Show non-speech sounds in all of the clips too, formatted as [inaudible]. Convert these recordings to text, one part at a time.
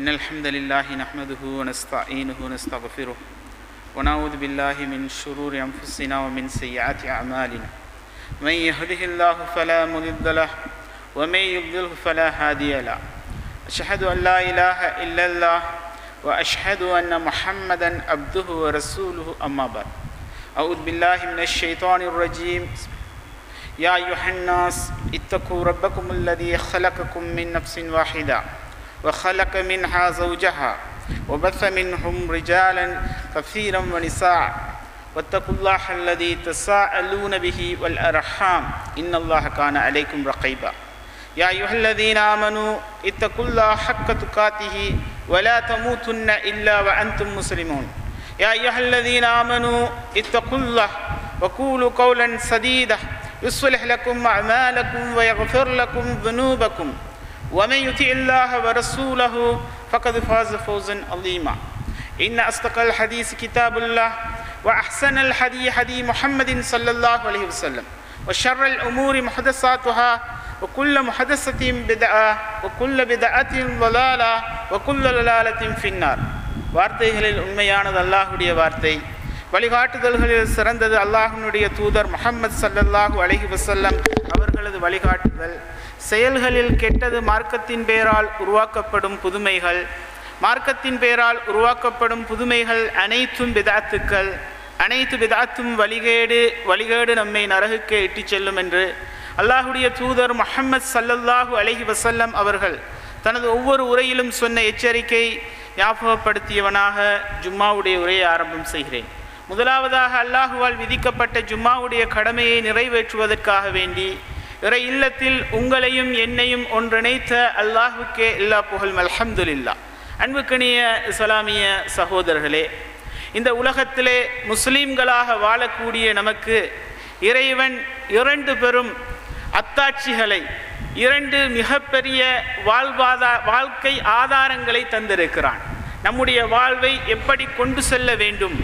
إن الحمد لله نحمده ونستعينه ونستغفره ونعوذ بالله من شرور أنفسنا ومن سيئات أعمالنا. من يهده الله فلا مضل له ومن يضلله فلا هادي له. أشهد أن لا إله إلا الله وأشهد أن محمدا عبده ورسوله أما بعد. أعوذ بالله من الشيطان الرجيم. يا أيها الناس اتقوا ربكم الذي خلقكم من نفس واحدة. وخلق منها زوجها وبث منهم رجالا كثيرا ونساء. واتقوا الله الذي تساءلون به والأرحام. إن الله كان عليكم رقيبا. يا أيها الذين آمنوا اتقوا الله حق تقاته ولا تموتن إلا وأنتم مسلمون. يا أيها الذين آمنوا اتقوا الله وقولوا قولا سديدا. يصلح لكم أعمالكم ويغفر لكم ذنوبكم. ومن يطع الله ورسوله فقد فاز فوزا عظيما إن أصدق الحديث كتاب الله وأحسن الحديث حديث محمد صلى الله عليه وسلم وشر الأمور محدثاتها وكل محدثة بدعة وكل بدعة ضلالة وكل ضلالة في النار வார்த்தைகளில் உண்மையானது அல்லாஹுடைய வார்த்தை வழிகாட்டுதல்களில் சிறந்தது அல்லாஹனுடைய தூதர் முகமது சல்லல்லாஹு அலஹி வசல்லம் அவர்களது வழிகாட்டுதல் செயல்களில் கெட்டது மார்க்கத்தின் பெயரால் உருவாக்கப்படும் புதுமைகள். மார்க்கத்தின் பெயரால் உருவாக்கப்படும் புதுமைகள் அனைத்தும் விதாத்துக்கள் அனைத்து விதாத்தும் வழிகேடு வழிகேடு நம்மை நரகுக்கு இட்டுச் செல்லும் என்று அல்லாஹுடைய தூதர் முகமது சல்லல்லாஹு அலஹி வசல்லம் அவர்கள் தனது ஒவ்வொரு உரையிலும் சொன்ன எச்சரிக்கை ஞாபகப்படுத்தியவனாக ஜும்மாவுடைய உரையை ஆரம்பம் செய்கிறேன். முதலாவதாக அல்லாஹுவால் விதிக்கப்பட்ட ஜும்மாவுடைய கடமையை நிறைவேற்றுவதற்காக வேண்டி இறை இல்லத்தில் உங்களையும் என்னையும் ஒன்றிணைத்த அல்லாஹுக்கே இல்லா புகழ் அல்ஹம்துலில்லா. அன்புக்கணிய இஸ்லாமிய சகோதரர்களே இந்த உலகத்திலே முஸ்லீம்களாக வாழக்கூடிய நமக்கு இறைவன் இரண்டு பெரும் அத்தாட்சிகளை இரண்டு மிகப்பெரிய வாழ்வாதா வாழ்க்கை ஆதாரங்களை தந்திருக்கிறான். நம்முடைய வாழ்வை எப்படி கொண்டு செல்ல வேண்டும்?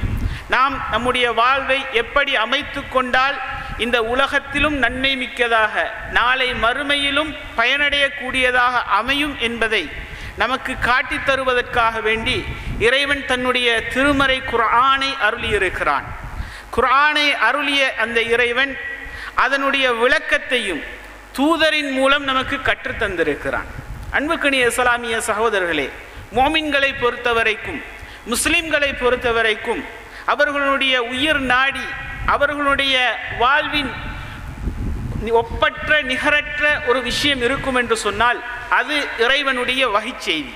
நாம் நம்முடைய வாழ்வை எப்படி அமைத்து கொண்டால் இந்த உலகத்திலும் நன்மை மிக்கதாக நாளை மறுமையிலும் பயனடையக்கூடியதாக அமையும் என்பதை நமக்கு காட்டித் தருவதற்காக வேண்டி இறைவன் தன்னுடைய திருமறை குரானை அருளியிருக்கிறான். குரானை அருளிய அந்த இறைவன் அதனுடைய விளக்கத்தையும் தூதரின் மூலம் நமக்கு கற்றுத்தந்திருக்கிறான் அன்புக்கணி இஸ்லாமிய சகோதரர்களே மோமின்களை பொறுத்தவரைக்கும் முஸ்லிம்களை பொறுத்தவரைக்கும் அவர்களுடைய உயிர் நாடி அவர்களுடைய வாழ்வின் ஒப்பற்ற நிகரற்ற ஒரு விஷயம் இருக்கும் என்று சொன்னால் அது இறைவனுடைய வகைச்செய்தி.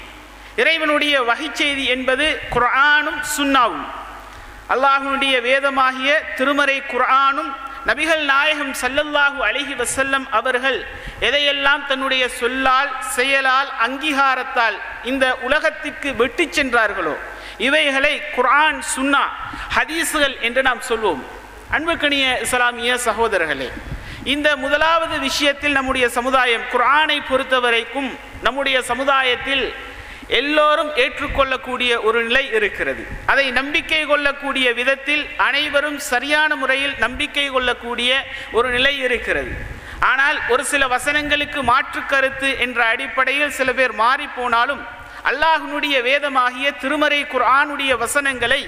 இறைவனுடைய வகைச்செய்தி என்பது குரானும் சுன்னாவும். அல்லாஹனுடைய வேதமாகிய திருமறை குரானும் நபிகள் நாயகம் சல்லல்லாஹு அலிஹி வசல்லம் அவர்கள் எதையெல்லாம் தன்னுடைய சொல்லால் செயலால் அங்கீகாரத்தால் இந்த உலகத்திற்கு வெட்டி சென்றார்களோ இவைகளை குரான் சுன்னா ஹதீஸுகள் என்று நாம் சொல்வோம். அன்புக்கணிய இஸ்லாமிய சகோதரர்களே இந்த முதலாவது விஷயத்தில் நம்முடைய சமுதாயம் குர்ஆனை பொறுத்தவரைக்கும் நம்முடைய சமுதாயத்தில் எல்லோரும் ஏற்றுக்கொள்ளக்கூடிய ஒரு நிலை இருக்கிறது. அதை நம்பிக்கை கொள்ளக்கூடிய விதத்தில் அனைவரும் சரியான முறையில் நம்பிக்கை கொள்ளக்கூடிய ஒரு நிலை இருக்கிறது. ஆனால் ஒரு சில வசனங்களுக்கு மாற்று கருத்து என்ற அடிப்படையில் சில பேர் மாறி போனாலும் அல்லாஹனுடைய வேதமாகிய திருமறை குர்ஆனுடைய வசனங்களை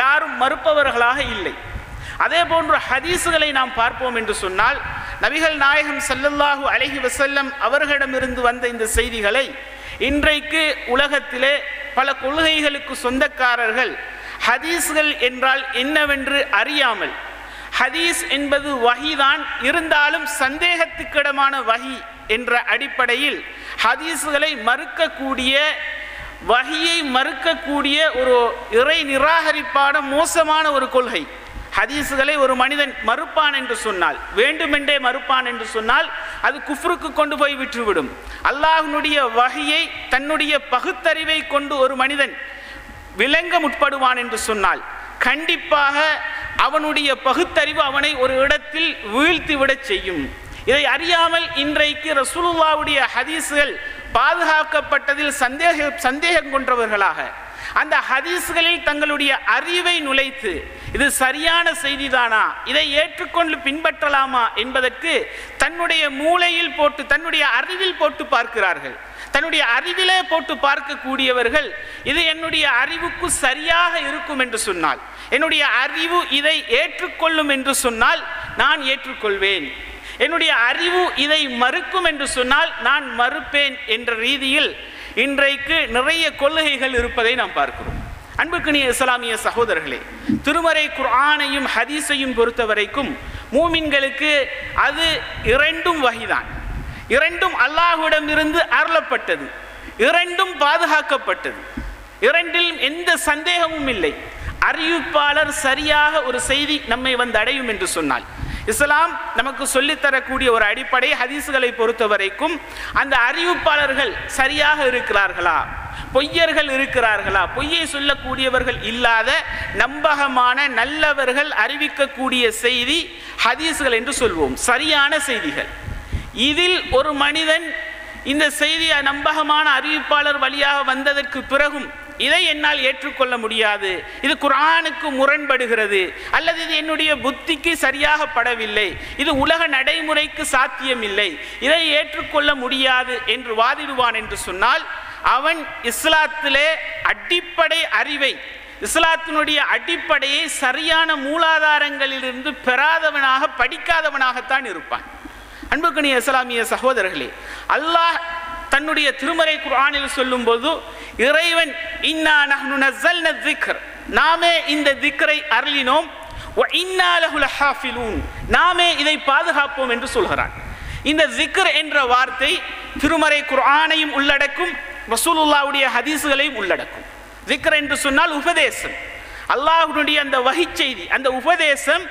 யாரும் மறுப்பவர்களாக இல்லை. அதே போன்று ஹதீஸுகளை நாம் பார்ப்போம் என்று சொன்னால் நபிகள் நாயகம் சல்லல்லாஹு அலஹி வசல்லம் அவர்களிடமிருந்து வந்த இந்த செய்திகளை இன்றைக்கு உலகத்திலே பல கொள்கைகளுக்கு சொந்தக்காரர்கள் ஹதீஸ்கள் என்றால் என்னவென்று அறியாமல் ஹதீஸ் என்பது வகிதான் இருந்தாலும் சந்தேகத்துக்கிடமான வகி என்ற அடிப்படையில் ஹதீஸுகளை மறுக்கக்கூடிய வகியை மறுக்கக்கூடிய ஒரு இறை நிராகரிப்பான மோசமான ஒரு கொள்கை. ஹதீஸுகளை ஒரு மனிதன் மறுப்பான் என்று சொன்னால் வேண்டுமென்றே மறுப்பான் என்று சொன்னால் அது குஃப்ருக்கு கொண்டு போய் விட்டுவிடும் அல்லாஹினுடைய வகையை தன்னுடைய பகுத்தறிவை கொண்டு ஒரு மனிதன் விளங்க முற்படுவான் என்று சொன்னால் கண்டிப்பாக அவனுடைய பகுத்தறிவு அவனை ஒரு இடத்தில் வீழ்த்திவிடச் செய்யும். இதை அறியாமல் இன்றைக்கு ரசூலுல்லாவுடைய ஹதீஸுகள் பாதுகாக்கப்பட்டதில் சந்தேக சந்தேகம் கொண்டவர்களாக அந்த ஹதீஸ்களில் தங்களுடைய அறிவை நுழைத்து இது சரியான செய்திதானா? இதை ஏற்றுக்கொண்டு பின்பற்றலாமா என்பதற்கு தன்னுடைய மூளையில் போட்டு தன்னுடைய அறிவில் போட்டு பார்க்கிறார்கள். தன்னுடைய அறிவிலே போட்டு பார்க்கக்கூடியவர்கள் இது என்னுடைய அறிவுக்கு சரியாக இருக்கும் என்று சொன்னால் என்னுடைய அறிவு இதை ஏற்றுக்கொள்ளும் என்று சொன்னால் நான் ஏற்றுக்கொள்வேன். என்னுடைய அறிவு இதை மறுக்கும் என்று சொன்னால் நான் மறுப்பேன் என்ற ரீதியில் இன்றைக்கு நிறைய கொள்கைகள் இருப்பதை நாம் பார்க்கிறோம். அன்புக்குனிய இஸ்லாமிய சகோதரர்களே திருமறை குர்ஆனையும் ஹதீஸையும் பொறுத்த வரைக்கும் மூமின்களுக்கு அது இரண்டும் வகைதான். இரண்டும் அல்லாஹுடமிருந்து இருந்து அருளப்பட்டது. இரண்டும் பாதுகாக்கப்பட்டது. இரண்டில் எந்த சந்தேகமும் இல்லை. அறிவிப்பாளர் சரியாக ஒரு செய்தி நம்மை வந்து அடையும் என்று சொன்னால் இஸ்லாம் நமக்கு சொல்லித்தரக்கூடிய ஒரு அடிப்படை ஹதீஸுகளை பொறுத்த வரைக்கும் அந்த அறிவிப்பாளர்கள் சரியாக இருக்கிறார்களா? பொய்யர்கள் இருக்கிறார்களா? பொய்யை சொல்லக்கூடியவர்கள் இல்லாத நம்பகமான நல்லவர்கள் அறிவிக்கக்கூடிய செய்தி ஹதீஸுகள் என்று சொல்வோம். சரியான செய்திகள். இதில் ஒரு மனிதன் இந்த செய்தி நம்பகமான அறிவிப்பாளர் வழியாக வந்ததற்கு பிறகும் இதை என்னால் ஏற்றுக்கொள்ள முடியாது. இது குரானுக்கு முரண்படுகிறது. அல்லது இது என்னுடைய புத்திக்கு சரியாக படவில்லை. இது உலக நடைமுறைக்கு சாத்தியமில்லை. இதை ஏற்றுக்கொள்ள முடியாது என்று வாதிடுவான் என்று சொன்னால் அவன் இஸ்லாத்திலே அடிப்படை அறிவை இஸ்லாத்தினுடைய அடிப்படையை சரியான மூலாதாரங்களிலிருந்து பெறாதவனாக படிக்காதவனாகத்தான் இருப்பான். அன்புக்கணிய இஸ்லாமிய சகோதரர்களே அல்லாஹ் தன்னுடைய திருமறை குரானில் சொல்லும்போது இறைவன் இன்னா நஹ்னு நஸல்ன திக்ர் நாமே இந்த திக்ரை அருளினோம். இன்னா நாமே இதை பாதுகாப்போம் என்று சொல்கிறான். இந்த ஜிக்ர் என்ற வார்த்தை திருமறை குர்ஆனையும் உள்ளடக்கும் ரசூலுல்லாவுடைய ஹதீஸுகளையும் உள்ளடக்கும். ஜிக்ர் என்று சொன்னால் உபதேசம். அல்லாஹுடைய அந்த வகை செய்தி அந்த உபதேசம்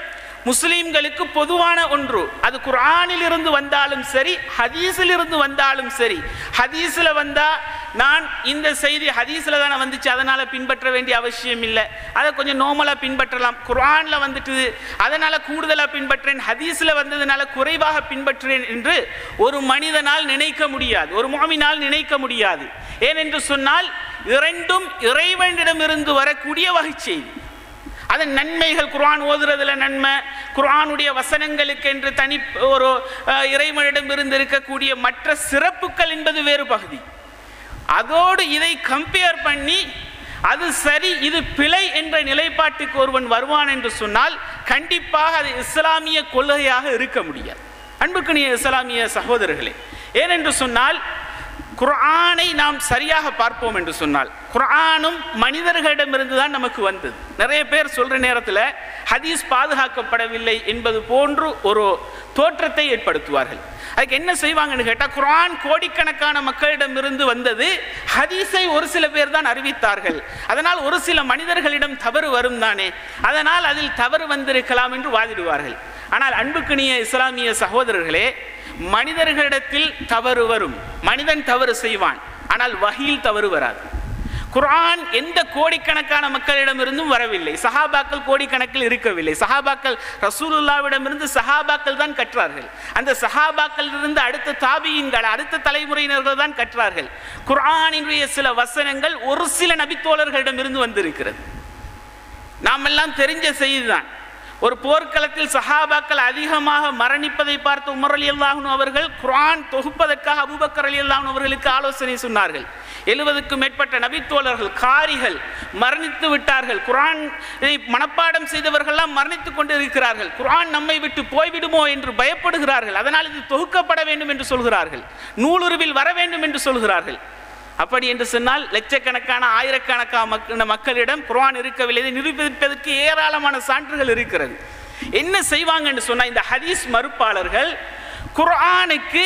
முஸ்லீம்களுக்கு பொதுவான ஒன்று. அது குரானில் இருந்து வந்தாலும் சரி ஹதீஸில் இருந்து வந்தாலும் சரி. ஹதீஸில் வந்தால் நான் இந்த செய்தி ஹதீஸில் தானே வந்துச்சு அதனால் பின்பற்ற வேண்டிய அவசியம் இல்லை. அதை கொஞ்சம் நோமலாக பின்பற்றலாம். குரானில் வந்துட்டு அதனால் கூடுதலாக பின்பற்றேன் ஹதீஸில் வந்ததுனால குறைவாக பின்பற்றுறேன் என்று ஒரு மனிதனால் நினைக்க முடியாது ஒரு மோமினால் நினைக்க முடியாது. ஏனென்று சொன்னால் இரண்டும் இறைவனிடமிருந்து வரக்கூடிய வகை செய்தி. அதன் நன்மைகள் குர்ஆன் ஓதுறதுல நன்மை. குர்ஆனுடைய வசனங்களுக்கு என்று தனி ஒரு இறைவனிடம் இருந்து இருக்கக்கூடிய மற்ற சிறப்புகள் என்பது வேறு பகுதி. அதோடு இதை கம்பேர் பண்ணி அது சரி இது பிழை என்ற நிலைப்பாட்டுக்கு ஒருவன் வருவான் என்று சொன்னால் கண்டிப்பாக அது இஸ்லாமிய கொள்கையாக இருக்க முடியாது. அன்புக்குனிய இஸ்லாமிய சகோதரர்களே ஏனென்று சொன்னால் குர்ஆனை நாம் சரியாக பார்ப்போம் என்று சொன்னால் குர்ஆனும் மனிதர்களிடமிருந்து தான் நமக்கு வந்தது. நிறைய பேர் சொல்கிற நேரத்தில் ஹதீஸ் பாதுகாக்கப்படவில்லை என்பது போன்று ஒரு தோற்றத்தை ஏற்படுத்துவார்கள். அதுக்கு என்ன செய்வாங்கன்னு கேட்டால் குரான் கோடிக்கணக்கான மக்களிடமிருந்து வந்தது ஹதீஸை ஒரு சில பேர் தான் அறிவித்தார்கள். அதனால் ஒரு சில மனிதர்களிடம் தவறு வரும் தானே அதனால் அதில் தவறு வந்திருக்கலாம் என்று வாதிடுவார்கள். ஆனால் அன்புக்கினிய இஸ்லாமிய சகோதரர்களே மனிதர்களிடத்தில் தவறு வரும். மனிதன் தவறு செய்வான். ஆனால் வகையில் தவறு வராது. குரான் எந்த கோடிக்கணக்கான மக்களிடமிருந்தும் வரவில்லை. சஹாபாக்கள் கோடிக்கணக்கில் இருக்கவில்லை. சஹாபாக்கள் ரசூலுல்லாவிடமிருந்து சஹாபாக்கள் தான் கற்றார்கள். அந்த சஹாபாக்கள் இருந்து அடுத்த தாபியின்கள் அடுத்த தலைமுறையினர்கள் தான் கற்றார்கள். குரானினுடைய சில வசனங்கள் ஒரு சில நபித்தோழர்களிடமிருந்து வந்திருக்கிறது. நாம் எல்லாம் தெரிஞ்ச செய்திதான் ஒரு போர்க்களத்தில் சஹாபாக்கள் அதிகமாக மரணிப்பதை பார்த்து உமர் அலி அல்லாஹன் அவர்கள் குரான் தொகுப்பதற்காக அபுபக்கர் அலி அல்லாஹன் அவர்களுக்கு ஆலோசனை சொன்னார்கள். எழுபதுக்கும் மேற்பட்ட நபித்தோழர்கள் காரிகள் மரணித்து விட்டார்கள். குரான் மனப்பாடம் செய்தவர்கள்லாம் மரணித்து கொண்டு இருக்கிறார்கள் குரான் நம்மை விட்டு போய்விடுமோ என்று பயப்படுகிறார்கள். அதனால் இது தொகுக்கப்பட வேண்டும் என்று சொல்கிறார்கள். நூலுருவில் வர வேண்டும் என்று சொல்கிறார்கள். அப்படி என்று சொன்னால் லட்சக்கணக்கான ஆயிரக்கணக்கான மக்களிடம் குரான் இருக்கவில்லை நிரூபிப்பதற்கு ஏராளமான சான்றுகள் இருக்கிறது. என்ன செய்வாங்கன்னு சொன்னால் இந்த ஹதீஸ் மறுப்பாளர்கள் குரானுக்கு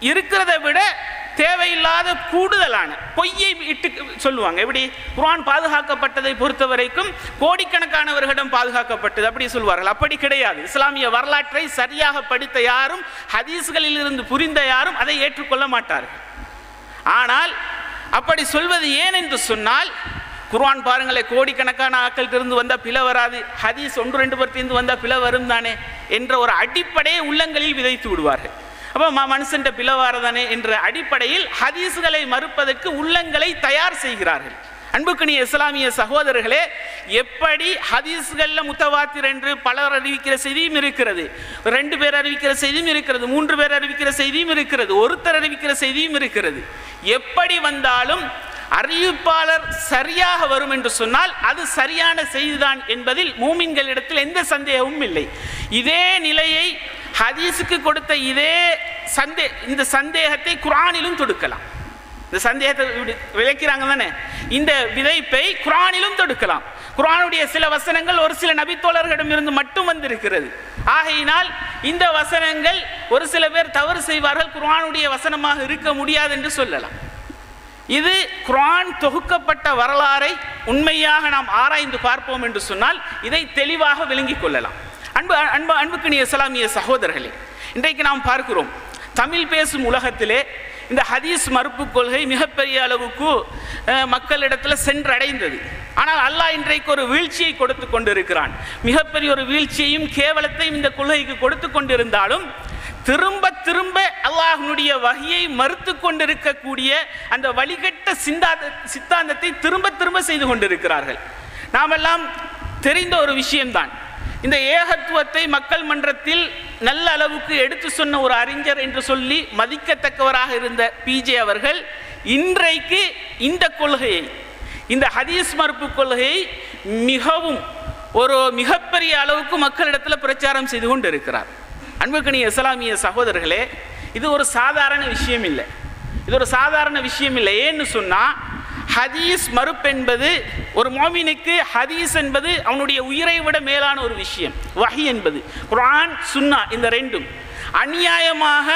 இருக்கிறதை விட தேவையில்லாத கூடுதலான பொய்யை இட்டு சொல்லுவாங்க. எப்படி? குரான் பாதுகாக்கப்பட்டதை பொறுத்த வரைக்கும் கோடிக்கணக்கானவர்களிடம் பாதுகாக்கப்பட்டது. அப்படி சொல்வார்கள். அப்படி கிடையாது. இஸ்லாமிய வரலாற்றை சரியாக படித்த யாரும் ஹதீஸ்களில் இருந்து புரிந்த யாரும் அதை ஏற்றுக்கொள்ள மாட்டார்கள். ஆனால் அப்படி சொல்வது ஏன் என்று சொன்னால் குர்வான் பாருங்களே கோடிக்கணக்கான ஆக்கள் இருந்து வந்தால் பிள வராது. ஹதீஸ் ஒன்று ரெண்டு பேர்த்திருந்து வந்தால் பிள வரும் தானே என்ற ஒரு அடிப்படையை உள்ளங்களில் விதைத்து விடுவார்கள். அப்போ ம மனுஷன் பிழை என்ற அடிப்படையில் ஹதீஸுகளை மறுப்பதற்கு உள்ளங்களை தயார் செய்கிறார்கள். அன்புக்குனிய இஸ்லாமிய சகோதரர்களே எப்படி ஹதீஸ்களில் முத்தவாத்திர் என்று பலர் அறிவிக்கிற செய்தியும் இருக்கிறது. ரெண்டு பேர் அறிவிக்கிற செய்தியும் இருக்கிறது மூன்று பேர் அறிவிக்கிற செய்தியும் இருக்கிறது ஒருத்தர் அறிவிக்கிற செய்தியும் இருக்கிறது. எப்படி வந்தாலும் அறிவிப்பாளர் சரியாக வரும் என்று சொன்னால் அது சரியான செய்திதான் என்பதில் மூமின்களிடத்தில் எந்த சந்தேகமும் இல்லை. இதே நிலையை ஹதீஸுக்கு கொடுத்த இதே சந்தே இந்த சந்தேகத்தை குரானிலும் தொடுக்கலாம். இந்த சந்தேகத்தை இப்படி விளக்கிறாங்க தானே இந்த விதைப்பை குரானிலும் தொடுக்கலாம். குரானுடைய சில வசனங்கள் ஒரு சில நபித்தோழர்களிடமிருந்து மட்டும் வந்திருக்கிறது. ஆகையினால் இந்த வசனங்கள் ஒரு சில பேர் தவறு செய்வார்கள் குரானுடைய வசனமாக இருக்க முடியாது என்று சொல்லலாம். இது குரான் தொகுக்கப்பட்ட வரலாறை உண்மையாக நாம் ஆராய்ந்து பார்ப்போம் என்று சொன்னால் இதை தெளிவாக விளங்கிக் கொள்ளலாம். அன்பு அன்பு அன்புக்குரிய இஸ்லாமிய சகோதரர்களே இன்றைக்கு நாம் பார்க்கிறோம் தமிழ் பேசும் உலகத்திலே இந்த ஹதீஸ் மறுப்பு கொள்கை மிகப்பெரிய அளவுக்கு மக்களிடத்தில் சென்றடைந்தது. ஆனால் அல்லாஹ் இன்றைக்கு ஒரு வீழ்ச்சியை கொடுத்து கொண்டிருக்கிறான். மிகப்பெரிய ஒரு வீழ்ச்சியையும் கேவலத்தையும் இந்த கொள்கைக்கு கொடுத்து கொண்டிருந்தாலும் திரும்ப திரும்ப அல்லாஹனுடைய வகையை மறுத்து கொண்டிருக்கக்கூடிய அந்த வழிகட்ட சிந்தாந்த சித்தாந்தத்தை திரும்ப திரும்ப செய்து கொண்டிருக்கிறார்கள். நாமெல்லாம் தெரிந்த ஒரு விஷயம்தான். இந்த ஏகத்துவத்தை மக்கள் மன்றத்தில் நல்ல அளவுக்கு எடுத்து சொன்ன ஒரு அறிஞர் என்று சொல்லி மதிக்கத்தக்கவராக இருந்த பிஜே அவர்கள் இன்றைக்கு இந்த கொள்கையை இந்த ஹதீஸ் மறுப்பு கொள்கையை மிகவும் ஒரு மிகப்பெரிய அளவுக்கு மக்களிடத்தில் பிரச்சாரம் செய்து கொண்டு இருக்கிறார் அன்புக்கணிய இஸ்லாமிய சகோதரர்களே இது ஒரு சாதாரண விஷயம் இல்லை. இது ஒரு சாதாரண விஷயம் இல்லை. ஏன்னு சொன்னால் ஹதீஸ் மறுப்பென்பது ஒரு மோமினுக்கு ஹதீஸ் என்பது அவனுடைய உயிரை விட மேலான ஒரு விஷயம். வஹி என்பது. குரான் சுன்னா இந்த ரெண்டும். அநியாயமாக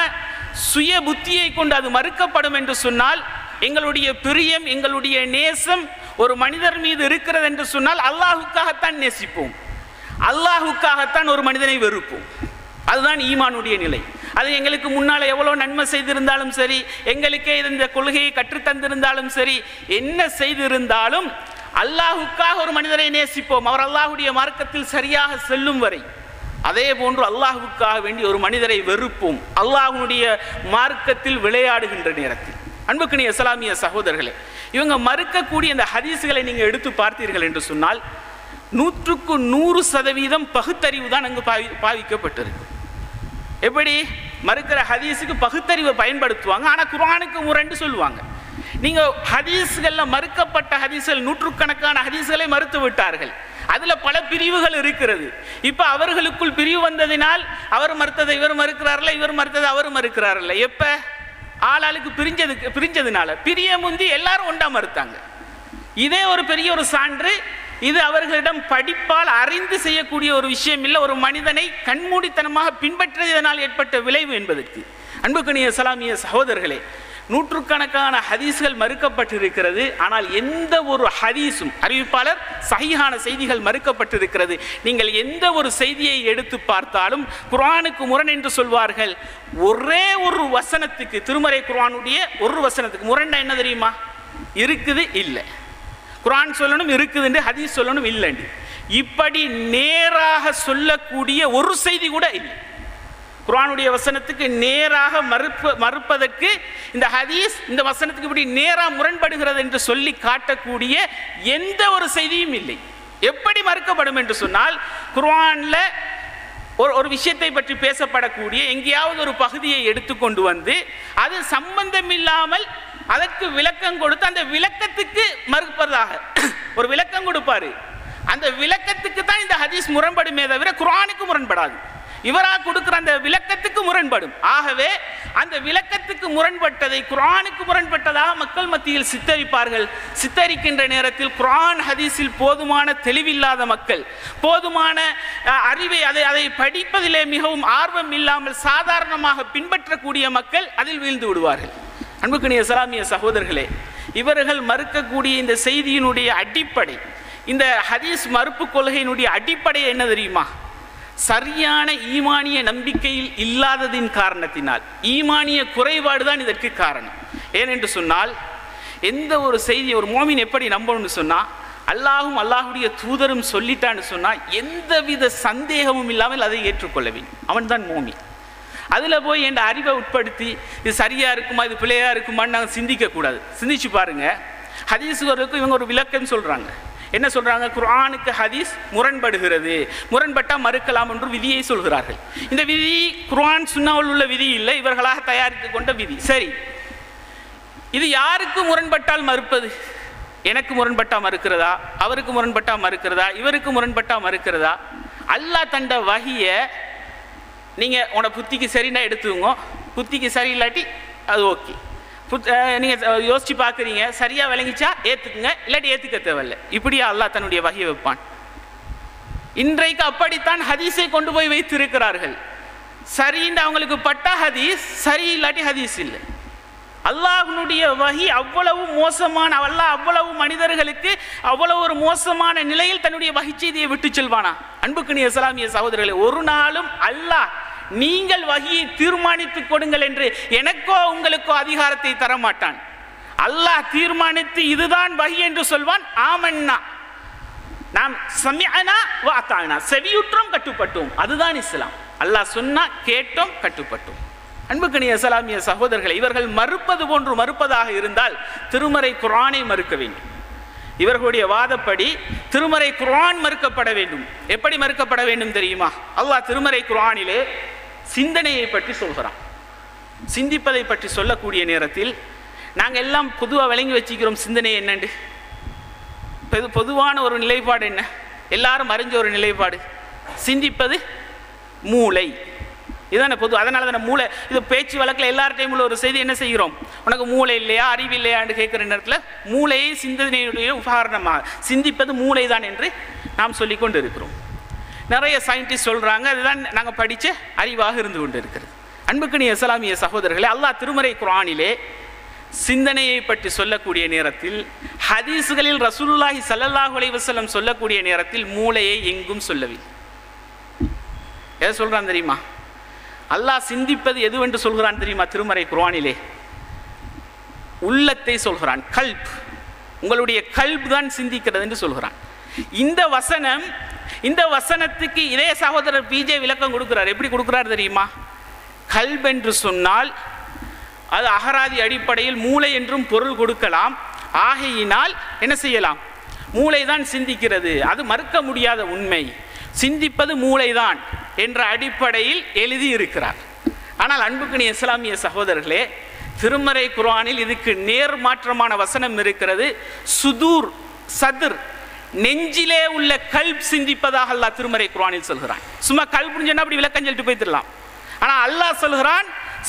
சுய புத்தியை கொண்டு அது மறுக்கப்படும் என்று சொன்னால் எங்களுடைய பிரியம் எங்களுடைய நேசம் ஒரு மனிதர் மீது இருக்கிறது என்று சொன்னால் அல்லாஹுக்காகத்தான் நேசிப்போம். அல்லாஹுக்காகத்தான் ஒரு மனிதனை வெறுப்போம். அதுதான் ஈமானுடைய நிலை. அது எங்களுக்கு முன்னால் எவ்வளோ நன்மை செய்திருந்தாலும் சரி எங்களுக்கே இந்த கொள்கையை கற்றுத்தந்திருந்தாலும் சரி என்ன செய்திருந்தாலும் அல்லாஹுக்காக ஒரு மனிதரை நேசிப்போம். அவர் அல்லாஹுடைய மார்க்கத்தில் சரியாக செல்லும் வரை. அதே போன்று அல்லாஹுக்காக வேண்டி ஒரு மனிதரை வெறுப்போம். அல்லாஹுடைய மார்க்கத்தில் விளையாடுகின்ற நேரத்தில். அன்புக்குனி இஸ்லாமிய சகோதரர்களே இவங்க மறுக்கக்கூடிய இந்த ஹதீஸுகளை நீங்கள் எடுத்து பார்த்தீர்கள் என்று சொன்னால் நூற்றுக்கு நூறு சதவீதம் பகுத்தறிவு தான் அங்கு பாவி பாவிக்கப்பட்டிருக்கு. எப்படி? மறுக்கிற ஹதீஸுக்கு பகுத்தறிவை பயன்படுத்துவாங்க. ஆனால் குரானுக்கு முரண்டு சொல்லுவாங்க. நீங்கள் ஹதீஸ்களில் மறுக்கப்பட்ட ஹதீஸ்கள் நூற்றுக்கணக்கான ஹதீஸ்களை மறுத்து விட்டார்கள். அதில் பல பிரிவுகள் இருக்கிறது. இப்போ அவர்களுக்குள் பிரிவு வந்ததினால் அவர் மறுத்ததை இவர் மறுக்கிறார்கள இவர் மறுத்ததை அவர் மறுக்கிறார்கள எப்போ? ஆளாளுக்கு பிரிஞ்சதுக்கு பிரிஞ்சதுனால. பிரிய முந்தி எல்லாரும் ஒன்றா மறுத்தாங்க. இதே ஒரு பெரிய ஒரு சான்று இது அவர்களிடம் படிப்பால் அறிந்து செய்யக்கூடிய ஒரு விஷயம் இல்லை. ஒரு மனிதனை கண்மூடித்தனமாக பின்பற்றியதனால் ஏற்பட்ட விளைவு என்பதற்கு. அன்புக்கணிய இஸ்லாமிய சகோதரர்களே நூற்றுக்கணக்கான ஹதீஸ்கள் மறுக்கப்பட்டிருக்கிறது. ஆனால் எந்த ஒரு ஹதீஸும் அறிவிப்பாளர் சகிஹான செய்திகள் மறுக்கப்பட்டிருக்கிறது. நீங்கள் எந்த ஒரு செய்தியை எடுத்து பார்த்தாலும் குரானுக்கு முரண் என்று சொல்வார்கள். ஒரே ஒரு வசனத்துக்கு திருமறை குரானுடைய ஒரு வசனத்துக்கு முரண்டா என்ன தெரியுமா? இருக்குது இல்லை. குரான் சொல்லணும் இருக்குதுண்டு ஹதீஸ் சொல்லணும் இல்லைண்டு இப்படி நேராக சொல்லக்கூடிய ஒரு செய்தி கூட இல்லை. குரானுடைய வசனத்துக்கு நேராக மறுப்பு மறுப்பதற்கு இந்த ஹதீஸ் இந்த வசனத்துக்கு இப்படி நேராக முரண்படுகிறது என்று சொல்லி காட்டக்கூடிய எந்த ஒரு செய்தியும் இல்லை. எப்படி மறுக்கப்படும் என்று சொன்னால் குர்ஆனில் ஒரு ஒரு விஷயத்தை பற்றி பேசப்படக்கூடிய எங்கேயாவது ஒரு பகுதியை எடுத்துக்கொண்டு வந்து அது சம்பந்தமில்லாமல் அதற்கு விளக்கம் கொடுத்து அந்த விளக்கத்துக்கு மறுப்பதாக [coughs] ஒரு விளக்கம் கொடுப்பாரு. அந்த விளக்கத்துக்கு தான் இந்த ஹதீஸ் முரண்படுமே தவிர குரானுக்கு முரண்படாது. இவராக கொடுக்குற அந்த விளக்கத்துக்கு முரண்படும். ஆகவே அந்த விளக்கத்துக்கு முரண்பட்டதை குரானுக்கு முரண்பட்டதாக மக்கள் மத்தியில் சித்தரிப்பார்கள். சித்தரிக்கின்ற நேரத்தில் குரான் ஹதீஸில் போதுமான தெளிவில்லாத மக்கள் போதுமான அறிவை அதை அதை படிப்பதிலே மிகவும் ஆர்வம் இல்லாமல் சாதாரணமாக பின்பற்றக்கூடிய மக்கள் அதில் வீழ்ந்து விடுவார்கள். அன்புக்குரிய இஸ்லாமிய சகோதரர்களே இவர்கள் மறுக்கக்கூடிய இந்த செய்தியினுடைய அடிப்படை இந்த ஹதீஸ் மறுப்பு கொள்கையினுடைய அடிப்படை என்ன தெரியுமா? சரியான ஈமானிய நம்பிக்கையில் இல்லாததின் காரணத்தினால் ஈமானிய குறைபாடு தான் இதற்கு காரணம். ஏனென்று சொன்னால் எந்த ஒரு செய்தி ஒரு மோமின் எப்படி நம்பணும்னு சொன்னால் அல்லாஹும் அல்லாஹுடைய தூதரும் சொல்லிட்டான்னு சொன்னால் எந்தவித சந்தேகமும் இல்லாமல் அதை ஏற்றுக்கொள்ள வேண்டும். அவன்தான் மோமி அதில் போய் என் அறிவை உட்படுத்தி இது சரியாக இருக்குமா இது பிள்ளையாக இருக்குமான்னு நாங்கள் சிந்திக்கக்கூடாது சிந்திச்சு பாருங்கள் ஹதீஸுகளுக்கும் இவங்க ஒரு விளக்கம் சொல்கிறாங்க என்ன சொல்கிறாங்க குரானுக்கு ஹதீஸ் முரண்படுகிறது. முரண்பட்டால் மறுக்கலாம் என்று விதியை சொல்கிறார்கள். இந்த விதி குரான் சுன்னாவில் உள்ள விதி இல்லை இவர்களாக தயாரித்து கொண்ட விதி. சரி. இது யாருக்கு முரண்பட்டால் மறுப்பது? எனக்கு முரண்பட்டா மறுக்கிறதா? அவருக்கு முரண்பட்டா மறுக்கிறதா? இவருக்கு முரண்பட்டா மறுக்கிறதா? அல்லாஹ் தண்ட வகையை நீங்கள் உன புத்திக்கு சரின்னா எடுத்துக்கோங்க. புத்திக்கு சரி இல்லாட்டி அது ஓகே. புத் நீங்கள் யோசிச்சு பார்க்குறீங்க சரியாக விளங்கிச்சா ஏற்றுக்குங்க இல்லாட்டி ஏற்றுக்க தேவையில்ல. இப்படியா அல்லாஹ் தன்னுடைய வகையை வைப்பான். இன்றைக்கு அப்படித்தான் ஹதீஸை கொண்டு போய் வைத்திருக்கிறார்கள். சரின்னு அவங்களுக்கு பட்ட ஹதீஸ் சரி இல்லாட்டி ஹதீஸ் இல்லை. அல்லாஹனுடைய வகி அவ்வளவு மோசமான அல்லாஹ் அவ்வளவு மனிதர்களுக்கு அவ்வளவு ஒரு மோசமான நிலையில் தன்னுடைய வகை செய்தியை விட்டு செல்வானா? அன்புக்குனி இஸ்லாமிய சகோதரர்களே ஒரு நாளும் அல்லாஹ் நீங்கள் வகையை தீர்மானித்து கொடுங்கள் என்று எனக்கோ உங்களுக்கோ அதிகாரத்தை தரமாட்டான். அல்லாஹ் தீர்மானித்து இதுதான் வகி என்று சொல்வான் ஆமன்னா. நாம் சமியனா வாத்தானா செவியுற்றோம் கட்டுப்பட்டோம். அதுதான் இஸ்லாம். அல்லாஹ் சொன்னா கேட்டோம் கட்டுப்பட்டோம். அன்புக்கணிய இஸ்லாமிய சகோதரர்கள் இவர்கள் மறுப்பது போன்று மறுப்பதாக இருந்தால் திருமறை குரானை மறுக்க வேண்டும். இவர்களுடைய வாதப்படி திருமறை குரான் மறுக்கப்பட வேண்டும். எப்படி மறுக்கப்பட வேண்டும் தெரியுமா? அல்லாஹ் திருமறை குரானிலே சிந்தனையை பற்றி சொல்கிறான். சிந்திப்பதை பற்றி சொல்லக்கூடிய நேரத்தில் நாங்கள் எல்லாம் பொதுவாக விளங்கி வச்சுக்கிறோம் சிந்தனை என்னண்டு? பொது பொதுவான ஒரு நிலைப்பாடு என்ன? எல்லாரும் அறிஞ்ச ஒரு நிலைப்பாடு. சிந்திப்பது மூளை. இதானே பொது அதனால தானே மூளை இது பேச்சு வழக்கில் எல்லார்டையும் உள்ள ஒரு செய்தி என்ன செய்கிறோம்? உனக்கு மூளை இல்லையா அறிவு இல்லையான்னு கேட்குற நேரத்தில் மூளையை சிந்தனையுடைய உபகரணமாக சிந்திப்பது மூளை தான் என்று நாம் சொல்லிக்கொண்டு இருக்கிறோம் நிறைய சயின்டிஸ்ட் சொல்கிறாங்க அதுதான் நாங்கள் படித்த அறிவாக இருந்து கொண்டு இருக்கிறது அன்புக்கணி இஸ்லாமிய சகோதரர்களே அல்லாஹ் திருமறை குரானிலே சிந்தனையை பற்றி சொல்லக்கூடிய நேரத்தில் ஹதீஸுகளில் ரசூல்லாஹி ஸல்லல்லாஹு அலைஹி சொல்லக்கூடிய நேரத்தில் மூளையை எங்கும் சொல்லவில்லை. எதை சொல்கிறான் தெரியுமா? அல்லாஹ் சிந்திப்பது எதுவென்று சொல்கிறான் தெரியுமா திருமறை குர்வானிலே உள்ளத்தை சொல்கிறான் கல்ப். உங்களுடைய கல்ப் தான் சிந்திக்கிறது என்று சொல்கிறான். இந்த வசனம் இந்த வசனத்துக்கு இதே சகோதரர் பிஜே விளக்கம் கொடுக்கிறார். எப்படி கொடுக்கிறார் தெரியுமா? கல்ப் என்று சொன்னால் அது அகராதி அடிப்படையில் மூளை என்றும் பொருள் கொடுக்கலாம். ஆகையினால் என்ன செய்யலாம்? மூளை தான் சிந்திக்கிறது. அது மறுக்க முடியாத உண்மை. சிந்திப்பது மூளைதான். என்ற அடிப்படையில் எழுதி இருக்கிறார் ஆனால் அன்புக்குனி இஸ்லாமிய சகோதரர்களே திருமறை குர்ஆனில் இதுக்கு நேர் மாற்றமான வசனம் இருக்கிறது. சுதூர் சதுர் நெஞ்சிலே உள்ள கல்ப் சிந்திப்பதாக அல்லாஹ் திருமறை குர்ஆனில் சொல்கிறான். சும்மா கல்புன்னு சொன்னா அப்படி விளக்கம் சொல்லிட்டு போய்த்திடலாம் ஆனால் அல்லாஹ் சொல்கிறான்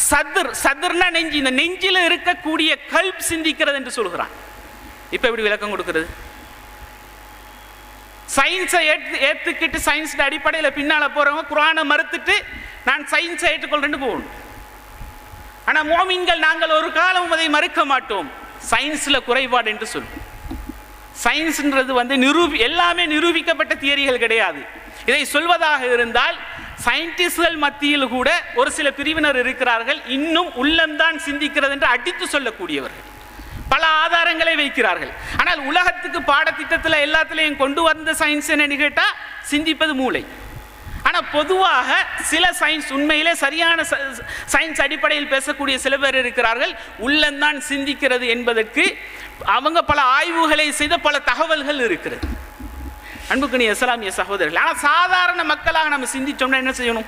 சதுர் சதுர்னா நெஞ்சு. இந்த நெஞ்சில் இருக்கக்கூடிய கல்ப் சிந்திக்கிறது என்று சொல்கிறான். இப்போ எப்படி விளக்கம் கொடுக்கிறது? சயின்ஸை ஏற்று ஏற்றுக்கிட்டு சயின்ஸ் அடிப்படையில் பின்னால் போகிறவங்க குரானை மறுத்துட்டு நான் சயின்ஸை ஏற்றுக்கொள்றேன்னு போகணும். ஆனால் மோமின்கள் நாங்கள் ஒரு காலம் அதை மறுக்க மாட்டோம். சயின்ஸில் குறைபாடு என்று சொல்லுவோம் சயின்ஸ்ன்றது வந்து நிரூபி எல்லாமே நிரூபிக்கப்பட்ட தியரிகள் கிடையாது. இதை சொல்வதாக இருந்தால் சயின்டிஸ்ட்கள் மத்தியில் கூட ஒரு சில பிரிவினர் இருக்கிறார்கள். இன்னும் உள்ளம்தான் சிந்திக்கிறது என்று அடித்து சொல்லக்கூடியவர்கள். பல ஆதாரங்களை வைக்கிறார்கள். ஆனால் உலகத்துக்கு பாடத்திட்டத்தில் எல்லாத்துலேயும் கொண்டு வந்த சயின்ஸ் என்னன்னு கேட்டால் சிந்திப்பது மூளை. ஆனால் பொதுவாக சில சயின்ஸ் உண்மையிலே சரியான சயின்ஸ் அடிப்படையில் பேசக்கூடிய சில பேர் இருக்கிறார்கள். உள்ளம்தான் சிந்திக்கிறது என்பதற்கு அவங்க பல ஆய்வுகளை செய்த பல தகவல்கள் இருக்கிறது. அன்புக்குனி இஸ்லாமிய சகோதரர்கள் ஆனால் சாதாரண மக்களாக நம்ம சிந்திச்சோம்னா என்ன செய்யணும்?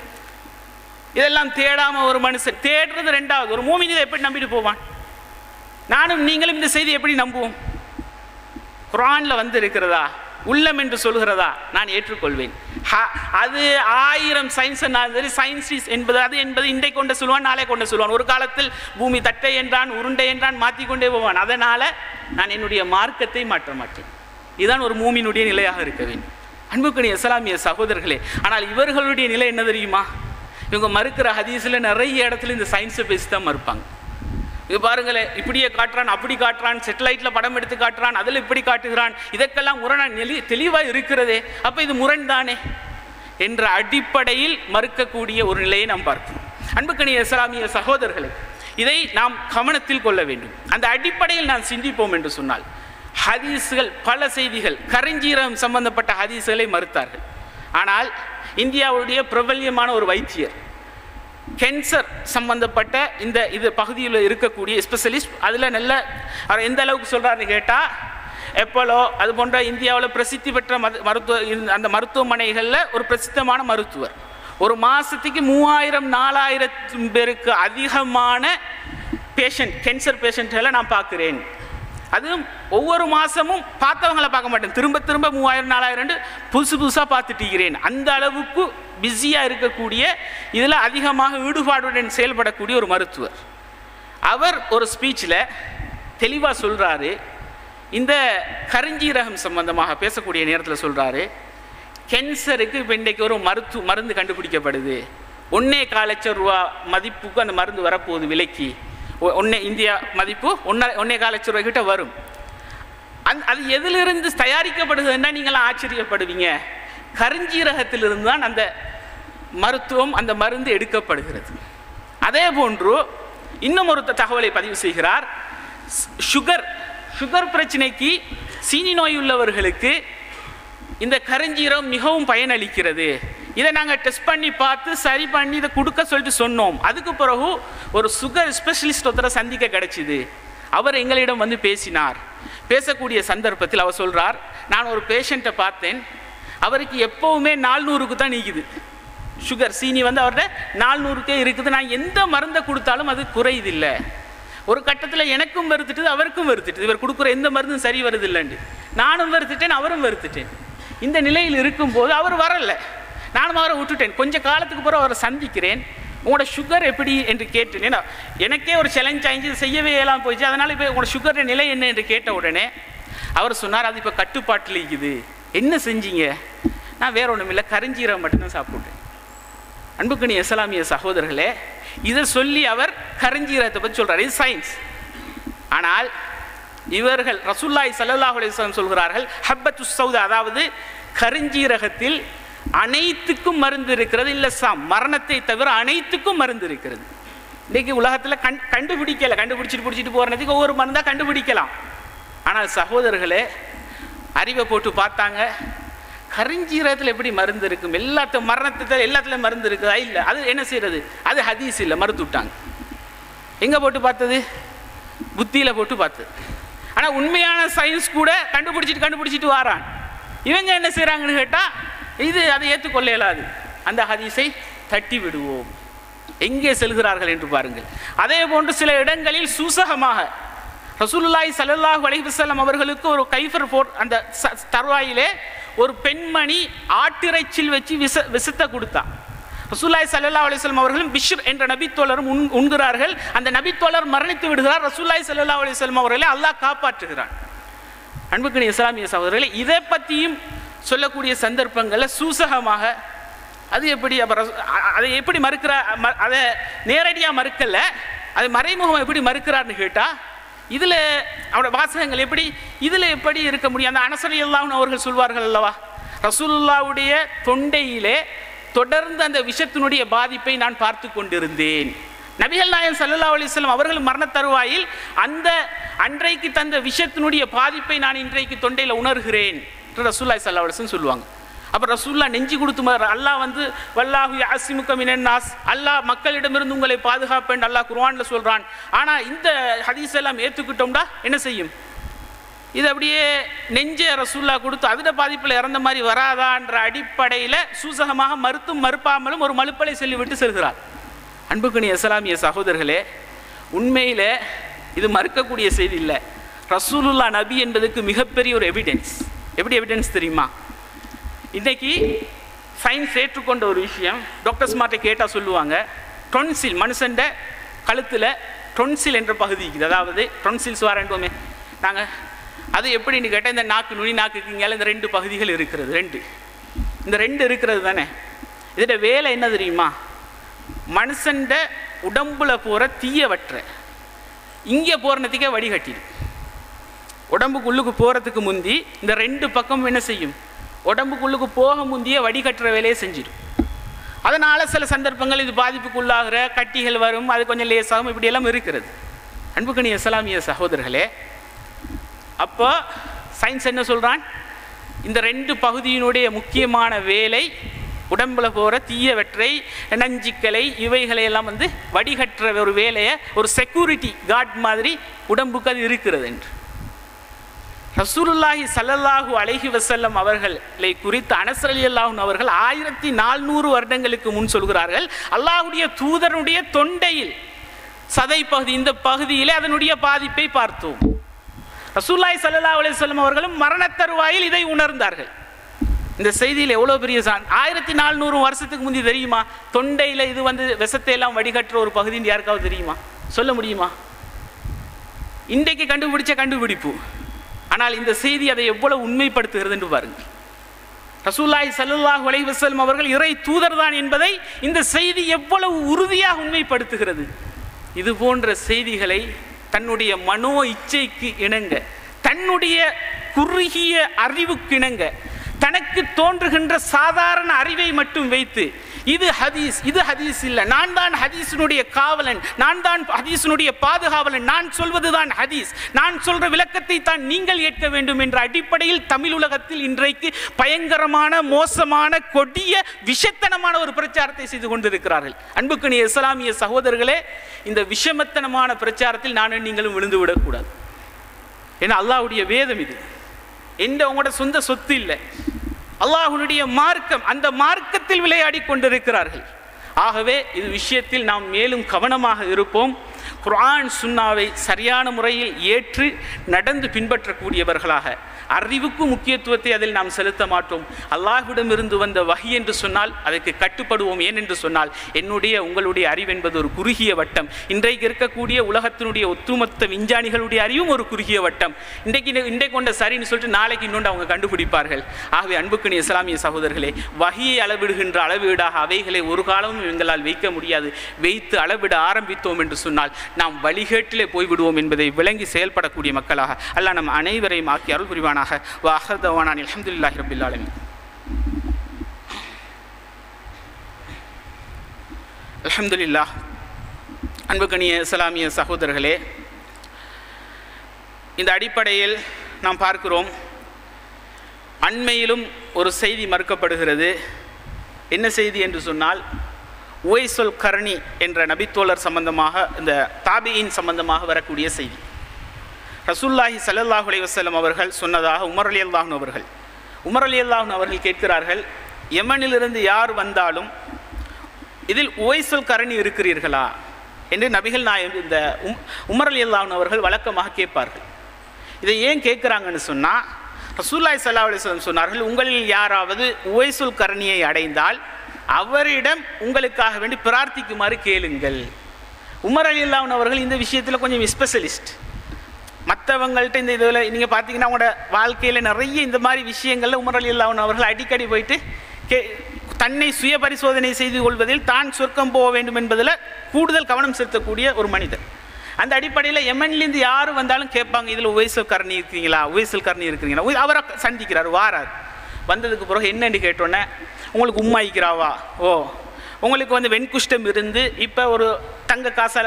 இதெல்லாம் தேடாமல் ஒரு மனுஷன் தேடுறது ரெண்டாவது. ஒரு மூமின் இதை எப்படி நம்பிட்டு போவான்? நானும் நீங்களும் இந்த செய்தி எப்படி நம்புவோம்? குரானில் வந்து இருக்கிறதா உள்ளம் என்று சொல்கிறதா நான் ஏற்றுக்கொள்வேன். அது ஆயிரம் சயின்ஸ் சரி சயின்ஸ் என்பது அது என்பது இன்றை கொண்டு சொல்லுவான் நாளை கொண்டு சொல்லுவான். ஒரு காலத்தில் பூமி தட்டை என்றான் உருண்டை என்றான் மாற்றிக்கொண்டே போவான். அதனால் நான் என்னுடைய மார்க்கத்தை மாற்ற மாட்டேன். இதுதான் ஒரு மூமியினுடைய நிலையாக இருக்க வேண்டும். அன்புக்குரிய இஸ்லாமிய சகோதரர்களே ஆனால் இவர்களுடைய நிலை என்ன தெரியுமா? இவங்க மறுக்கிற ஹதீஸில் நிறைய இடத்துல இந்த சயின்ஸை பேசி தான் மறுப்பாங்க. இது பாருங்களேன் இப்படியே காட்டுறான் அப்படி காட்டுறான் செட்டலைட்டில் படம் எடுத்து காட்டுறான் அதில் இப்படி காட்டுகிறான். இதற்கெல்லாம் முரண் நெளி தெளிவாக இருக்கிறதே. அப்போ இது முரண் தானே? என்ற அடிப்படையில் மறுக்கக்கூடிய ஒரு நிலையை நாம் பார்க்கிறோம். அன்புக்கணிய இஸ்லாமிய சகோதரர்களே இதை நாம் கவனத்தில் கொள்ள வேண்டும். அந்த அடிப்படையில் நாம் சிந்திப்போம் என்று சொன்னால் ஹதீஸ்கள் பல செய்திகள் கரஞ்சீரம் சம்பந்தப்பட்ட ஹதீஸ்களை மறுத்தார்கள். ஆனால் இந்தியாவுடைய பிரபல்யமான ஒரு வைத்தியர் கேன்சர் சம்பந்தப்பட்ட இந்த இது பகுதியில் இருக்கக்கூடிய ஸ்பெஷலிஸ்ட் அதில் நல்ல அவர் எந்த அளவுக்கு சொல்கிறாருன்னு கேட்டால் எப்போலோ அது போன்ற இந்தியாவில் பிரசித்தி பெற்ற மது மருத்துவ அந்த மருத்துவமனைகளில் ஒரு பிரசித்தமான மருத்துவர். ஒரு மாதத்துக்கு மூவாயிரம் நாலாயிரம் பேருக்கு அதிகமான பேஷண்ட் கேன்சர் பேஷண்ட்களை நான் பார்க்குறேன். அதுவும் ஒவ்வொரு மாதமும் பார்த்தவங்களை பார்க்க மாட்டேன். திரும்ப திரும்ப மூவாயிரம் நாலாயிரம் புதுசு புதுசாக பார்த்துட்டு இருக்கிறேன். அந்த அளவுக்கு பிஸியாக இருக்கக்கூடிய இதில் அதிகமாக ஈடுபாடுடன் செயல்படக்கூடிய ஒரு மருத்துவர். அவர் ஒரு ஸ்பீச்சில் தெளிவாக சொல்கிறாரு இந்த கருஞ்சீரகம் சம்பந்தமாக பேசக்கூடிய நேரத்தில் சொல்கிறாரு கேன்சருக்கு இப்போ இன்றைக்கு ஒரு மருத்து மருந்து கண்டுபிடிக்கப்படுது. ஒன்னே கால் லட்சம் ரூபா மதிப்புக்கு அந்த மருந்து வரப்போகுது விலைக்கு. ஒ- ஒன்னே இந்தியா மதிப்பு ஒன்றரை ஒன்னே கால் லட்சம் ரூபாய் கிட்ட வரும். அந் அது எதிலிருந்து தயாரிக்கப்படுதுன்னா நீங்களாம் ஆச்சரியப்படுவீங்க. கருஞ்சீரகத்திலிருந்து தான் அந்த மருத்துவம் அந்த மருந்து எடுக்கப்படுகிறது. அதே போன்று இன்னும் ஒரு தகவலை பதிவு செய்கிறார். சுகர். சுகர் பிரச்சனைக்கு சீனி நோய் உள்ளவர்களுக்கு இந்த கருஞ்சீரம் மிகவும் பயனளிக்கிறது. இதை நாங்கள் டெஸ்ட் பண்ணி பார்த்து சரி பண்ணி இதை கொடுக்க சொல்லிட்டு சொன்னோம். அதுக்கு பிறகு ஒரு சுகர் ஸ்பெஷலிஸ்ட் ஒருத்தரை சந்திக்க கிடைச்சிது. அவர் எங்களிடம் வந்து பேசினார். பேசக்கூடிய சந்தர்ப்பத்தில் அவர் சொல்கிறார் நான் ஒரு பேஷண்ட்டை பார்த்தேன். அவருக்கு எப்போவுமே நானூறுக்கு தான் நீக்குது. சுகர் சீனி வந்து அவர்கிட்ட நானூறுக்கே இருக்குது. நான் எந்த மருந்தை கொடுத்தாலும் அது குறையுதில்லை. ஒரு கட்டத்தில் எனக்கும் வெறுத்துட்டுது அவருக்கும் வருத்துட்டு இவர் கொடுக்குற எந்த மருந்தும் சரி வருது இல்லைண்டு நானும் வருத்துட்டேன் அவரும் வருத்துட்டேன். இந்த நிலையில் இருக்கும்போது அவர் வரலை. நானும் அவரை விட்டுட்டேன். கொஞ்சம் காலத்துக்கு பிறகு அவரை சந்திக்கிறேன். உங்களோட சுகர் எப்படி என்று கேட்டேன் ஏன்னா எனக்கே ஒரு சேலஞ்ச் ஆகிஞ்சு செய்யவே இயலாம் போயிடுச்சு. அதனால் இப்போ உங்களோட சுகர் நிலை என்ன என்று கேட்ட உடனே அவர் சொன்னார் அது இப்போ கட்டுப்பாட்டில் இருக்குது. என்ன செஞ்சீங்க? நான் வேற ஒன்றும் இல்லை கரிஞ்சீரகம் மட்டும்தான் சாப்பிட்டேன் அன்புக்கணி இஸ்லாமிய சகோதரர்களே இதை சொல்லி அவர் கரிஞ்சீரகத்தை பற்றி சொல்கிறார் இது சயின்ஸ் ஆனால் இவர்கள் ரசுல்லாய் ஸல்லல்லாஹு அலைஹி சொல்கிறார்கள் ஹப்பத்து சௌதா அதாவது கரிஞ்சீரகத்தில் அனைத்துக்கும் மருந்து இருக்கிறது இல்லை சாம் மரணத்தை தவிர அனைத்துக்கும் மருந்து இருக்கிறது. இன்றைக்கி உலகத்தில் கண் கண்டுபிடிக்கலை. கண்டுபிடிச்சிட்டு பிடிச்சிட்டு போகிறதுக்கு ஒவ்வொரு மருந்தாக கண்டுபிடிக்கலாம். ஆனால் சகோதரர்களே அறிவை போட்டு பார்த்தாங்க. கரிஞ்சீரகத்தில் எப்படி மருந்து இருக்கும்? எல்லாத்த மரணத்தில் எல்லாத்துலேயும் மருந்து இருக்குதா இல்லை. அது என்ன செய்கிறது அது ஹதீஸ் இல்லை. மறுத்து விட்டாங்க. எங்கே போட்டு பார்த்தது? புத்தியில் போட்டு பார்த்தது. ஆனால் உண்மையான சயின்ஸ் கூட கண்டுபிடிச்சிட்டு கண்டுபிடிச்சிட்டு வாரான். இவங்க என்ன செய்கிறாங்கன்னு கேட்டால் இது அதை ஏற்றுக்கொள்ள இயலாது. அந்த ஹதீஸை தட்டி விடுவோம். எங்கே செல்கிறார்கள் என்று பாருங்கள். அதே போன்று சில இடங்களில் சூசகமாக ரசூலுல்லாய் சல்லாஹ் அலைஹி அவர்களுக்கு ஒரு கைஃபர் போர் அந்த தருவாயிலே ஒரு பெண்மணி ஆட்டிறைச்சில் வச்சு விச விசத்தை கொடுத்தா. ரசூல்லாய் சல்லா அலிஸ்லாம் அவர்களும் பிஷ்ர் என்ற நபித்தோழரும் உண் உண்கிறார்கள். அந்த நபித்தோழர் மரணித்து விடுகிறார். ரசூல்லாய் சல்லா அலிஸ்லாம் அவர்களை அல்லாஹ் காப்பாற்றுகிறான். அன்புக்கணி இஸ்லாமிய சகோதரர்களே இதை பற்றியும் சொல்லக்கூடிய சந்தர்ப்பங்களில் சூசகமாக அது எப்படி அப்புறம் அதை எப்படி மறுக்கிற ம- அதை நேரடியாக மறுக்கலை அதை மறைமுகம் எப்படி மறுக்கிறார்னு கேட்டால் இதில் அவரோட வாசகங்கள் எப்படி? இதில் எப்படி இருக்க முடியும்? அந்த அனசரி அவர்கள் சொல்வார்கள் அல்லவா? ரசூலுல்லாவுடைய தொண்டையிலே தொடர்ந்து அந்த விஷத்தினுடைய பாதிப்பை நான் பார்த்து கொண்டிருந்தேன். நபிகள் நாயகம் சல்லல்லா அலிஸ்லாம் அவர்கள் மரண தருவாயில் அந்த அன்றைக்கு தந்த விஷத்தினுடைய பாதிப்பை நான் இன்றைக்கு தொண்டையில் உணர்கிறேன் ரசூல்லாய் சல்லா அலிஸ்லம் சொல்லுவாங்க. அப்போ ரசூல்லா நெஞ்சு கொடுத்து அல்லாஹ் வந்து வல்லாஹு யாசிமுக மினன் நாஸ். அல்லாஹ் மக்களிடமிருந்து உங்களை பாதுகாப்பேன். அல்லாஹ் குர்வானில் சொல்கிறான் ஆனால் இந்த ஹதீஸ் எல்லாம் ஏற்றுக்கிட்டோம்டா என்ன செய்யும்? இது அப்படியே நெஞ்ச ரசூல்லா கொடுத்து அதில் பாதிப்பில் இறந்த மாதிரி வராதான்ற அடிப்படையில் சூசகமாக மறுத்தும் மறுப்பாமலும் ஒரு மலுப்பலை சொல்லிவிட்டு செல்கிறார். அன்புக்குனி இஸ்லாமிய சகோதரர்களே உண்மையில் இது மறுக்கக்கூடிய செய்தி இல்லை. ரசூலுல்லா நபி என்பதுக்கு மிகப்பெரிய ஒரு எவிடென்ஸ் எப்படி எவிடென்ஸ் தெரியுமா? இன்னைக்கு சயின்ஸ் ஏற்றுக்கொண்ட ஒரு விஷயம். டாக்டர்ஸ் மார்ட்ட கேட்டால் சொல்லுவாங்க டொன்சில் மனுஷன்ட கழுத்தில் டொன்சில் என்ற பகுதி இருக்குது. அதாவது டொன்சில்ஸ் வரேன்டுவோமே நாங்கள் அது எப்படின்னு கேட்டால் இந்த நாக்கு நுனி நாக்குக்கு இங்கே இந்த ரெண்டு பகுதிகள் இருக்கிறது ரெண்டு. இந்த ரெண்டு இருக்கிறது தானே. இதோட வேலை என்ன தெரியுமா? மனுஷன்ட உடம்புல போகிற தீய வற்ற இங்கே போகிறனத்துக்கே வடிகட்டிடும் உடம்புக்குள்ளுக்கு போகிறதுக்கு முந்தி இந்த ரெண்டு பக்கம் என்ன செய்யும்? உடம்புக்குள்ளுக்கு போக முந்திய வடிகட்டுற வேலையை செஞ்சிடும் அதனால் சில சந்தர்ப்பங்கள் இது பாதிப்புக்குள்ளாகிற கட்டிகள் வரும் அது கொஞ்சம் லேசாகும் இப்படியெல்லாம் இருக்கிறது. அன்புக்கணி இஸ்லாமிய சகோதரர்களே அப்போ சயின்ஸ் என்ன சொல்கிறான் இந்த ரெண்டு பகுதியினுடைய முக்கியமான வேலை உடம்பில் போகிற தீயவற்றை நஞ்சிக்கலை இவைகளை எல்லாம் வந்து வடிகட்டுற ஒரு வேலையை ஒரு செக்யூரிட்டி கார்ட் மாதிரி உடம்புக்கு அது இருக்கிறது என்று. ரசூலுல்லாஹி ஸல்லல்லாஹு அலஹி வசல்லம் அவர்களை குறித்து அனசர் அலி அல்லாஹூன் அவர்கள் ஆயிரத்தி நானூறு வருடங்களுக்கு முன் சொல்கிறார்கள் அல்லாஹுடைய தூதருடைய தொண்டையில் சதை பகுதி இந்த பகுதியிலே அதனுடைய பாதிப்பை பார்த்தோம். ரசூல்லாய் சல்லா அலைஹி வஸல்லம் அவர்களும் மரணத் தருவாயில் இதை உணர்ந்தார்கள். இந்த செய்தியில் எவ்வளோ பெரிய சான் ஆயிரத்தி நானூறு வருஷத்துக்கு முந்தி தெரியுமா? தொண்டையில் இது வந்து விஷத்தை எல்லாம் வடிகட்டுற ஒரு பகுதின்னு யாருக்காவது தெரியுமா? சொல்ல முடியுமா? இன்றைக்கு கண்டுபிடிச்ச கண்டுபிடிப்பு. ஆனால் இந்த செய்தி அதை எவ்வளவு உண்மைப்படுத்துகிறது என்று பாருங்கள் ரசூல்லாய் சல்லுல்லாஹ் அலைஹி அவர்கள் இறை தூதர் தான் என்பதை இந்த செய்தி எவ்வளவு உறுதியாக உண்மைப்படுத்துகிறது. இது போன்ற செய்திகளை தன்னுடைய மனோ இச்சைக்கு இணங்க தன்னுடைய குறுகிய அறிவுக்கு இணங்க தனக்கு தோன்றுகின்ற சாதாரண அறிவை மட்டும் வைத்து இது ஹதீஸ் இது ஹதீஸ் இல்லை. நான் தான் ஹதீஸினுடைய காவலன். நான் தான் ஹதீஸினுடைய பாதுகாவலன். நான் சொல்வதுதான் ஹதீஸ். நான் சொல்ற விளக்கத்தை தான் நீங்கள் ஏற்க வேண்டும் என்ற அடிப்படையில் தமிழ் உலகத்தில் இன்றைக்கு பயங்கரமான மோசமான கொடிய விஷத்தனமான ஒரு பிரச்சாரத்தை செய்து கொண்டிருக்கிறார்கள். அன்புக்குரிய இஸ்லாமிய சகோதரர்களே இந்த விஷமத்தனமான பிரச்சாரத்தில் நானும் நீங்களும் விழுந்து விடக்கூடாது. ஏன்னா அல்லாவுடைய வேதம் இது. எந்த உங்களோட சொந்த சொத்து இல்லை. அல்லாஹுனுடைய மார்க்கம் அந்த மார்க்கத்தில் விளையாடி கொண்டிருக்கிறார்கள். ஆகவே இது விஷயத்தில் நாம் மேலும் கவனமாக இருப்போம். குரான் சுன்னாவை சரியான முறையில் ஏற்று நடந்து பின்பற்றக்கூடியவர்களாக. அறிவுக்கு முக்கியத்துவத்தை அதில் நாம் செலுத்த மாட்டோம். அல்லாஹ்விடமிருந்து வந்த வகை என்று சொன்னால் அதற்கு கட்டுப்படுவோம். ஏன் என்று சொன்னால் என்னுடைய உங்களுடைய அறிவு என்பது ஒரு குறுகிய வட்டம். இன்றைக்கு இருக்கக்கூடிய உலகத்தினுடைய ஒத்துமொத்த விஞ்ஞானிகளுடைய அறிவும் ஒரு குறுகிய வட்டம். இன்றைக்கு இன்றைக்கு கொண்ட சரின்னு சொல்லிட்டு நாளைக்கு இன்னொன்று அவங்க கண்டுபிடிப்பார்கள். ஆகவே அன்புக்கு இஸ்லாமிய சகோதரர்களே வகையை அளவிடுகின்ற அளவீடாக அவைகளை ஒரு காலமும் எங்களால் வைக்க முடியாது. வைத்து அளவிட ஆரம்பித்தோம் என்று சொன்னால் நாம் வழிகேட்டிலே போய்விடுவோம் என்பதை விளங்கி செயல்படக்கூடிய மக்களாக அல்லாஹ் நம் அனைவரையும் ஆக்கி அருள் புரிவானாக வாஹர் தவானான் அலமதுல்லாஹி ஆலமீன். அலமதுல்லா அன்புக்கணிய இஸ்லாமிய சகோதரர்களே இந்த அடிப்படையில் நாம் பார்க்கிறோம் அண்மையிலும் ஒரு செய்தி மறுக்கப்படுகிறது. என்ன செய்தி என்று சொன்னால் உவைசொல் கர்ணி என்ற நபித்தோழர் சம்பந்தமாக இந்த தாபியின் சம்பந்தமாக வரக்கூடிய செய்தி. ரசூல்லாஹி ஸல்லல்லாஹு அலைவசல்லம் அவர்கள் சொன்னதாக உமர் அலி அல்லாஹன் அவர்கள். உமர் அலி அல்லாஹன் அவர்கள் கேட்கிறார்கள் யமனிலிருந்து யார் வந்தாலும் இதில் ஓய்சல் கரணி இருக்கிறீர்களா? என்று நபிகள் நாயம் இந்த உம் உமர் அலி அல்லாஹன் அவர்கள் வழக்கமாக கேட்பார்கள். இதை ஏன் கேட்குறாங்கன்னு சொன்னால் ரசூல்லாய் சல்லா அலிஸ்லம் சொன்னார்கள் உங்களில் யாராவது உவைசுல் கரணியை அடைந்தால் அவரிடம் உங்களுக்காக வேண்டி பிரார்த்திக்குமாறு கேளுங்கள். உமர் அலி அல்லாஹன் அவர்கள் இந்த விஷயத்தில் கொஞ்சம் ஸ்பெஷலிஸ்ட் மற்றவங்கள்ட்ட இந்த இதில் நீங்கள் பார்த்தீங்கன்னா அவங்களோட வாழ்க்கையில் நிறைய இந்த மாதிரி விஷயங்களில் உமர் அலி அல்லாஹன் அவர்கள் அடிக்கடி போயிட்டு கே தன்னை சுய பரிசோதனை செய்து கொள்வதில் தான் சொர்க்கம் போக வேண்டும் என்பதில் கூடுதல் கவனம் செலுத்தக்கூடிய ஒரு மனிதர். அந்த அடிப்படையில் எம்என்லேருந்து யார் வந்தாலும் கேட்பாங்க இதில் உவைசல் கரணி இருக்கீங்களா? உவைசல் கரணி இருக்கிறீங்களா? அவரை சந்திக்கிறார் வாரார். வந்ததுக்கு பிறகு என்னன்னு கேட்டோன்னே உங்களுக்கு உம்மாய்க்கிறாவா ஓ உங்களுக்கு வந்து வெண்குஷ்டம் இருந்து இப்போ ஒரு தங்க காசால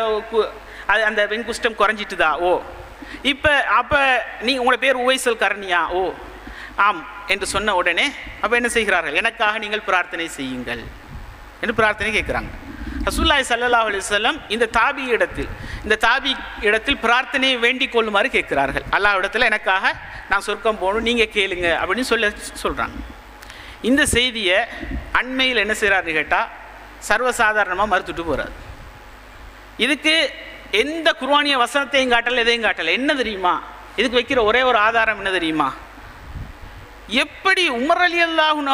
அது அந்த வெண்குஷ்டம் குறைஞ்சிட்டுதா? ஓ இப்போ அப்போ நீ உங்களோட பேர் உவைசல் கரணியா ஓ ஆம் என்று சொன்ன உடனே அப்போ என்ன செய்கிறார்கள்? எனக்காக நீங்கள் பிரார்த்தனை செய்யுங்கள் என்று பிரார்த்தனை கேட்குறாங்க. ரசூல்லாய் சல்லா அலிசல்லம் இந்த தாபி இடத்தில் இந்த தாபி இடத்தில் பிரார்த்தனையை வேண்டிக் கொள்ளுமாறு கேட்கிறார்கள். அல்லா இடத்துல எனக்காக நான் சொர்க்கம் போகணும் நீங்கள் கேளுங்க அப்படின்னு சொல்ல சொல்கிறாங்க இந்த செய்தியை அண்மையில் என்ன செய்கிறாருன்னு கேட்டால் சர்வசாதாரணமாக மறுத்துட்டு போகிறார் இதுக்கு எந்த குர்வானிய வசனத்தையும் காட்டலை எதையும் காட்டலை. என்ன தெரியுமா? இதுக்கு வைக்கிற ஒரே ஒரு ஆதாரம் என்ன தெரியுமா? எப்படி உமர் அலி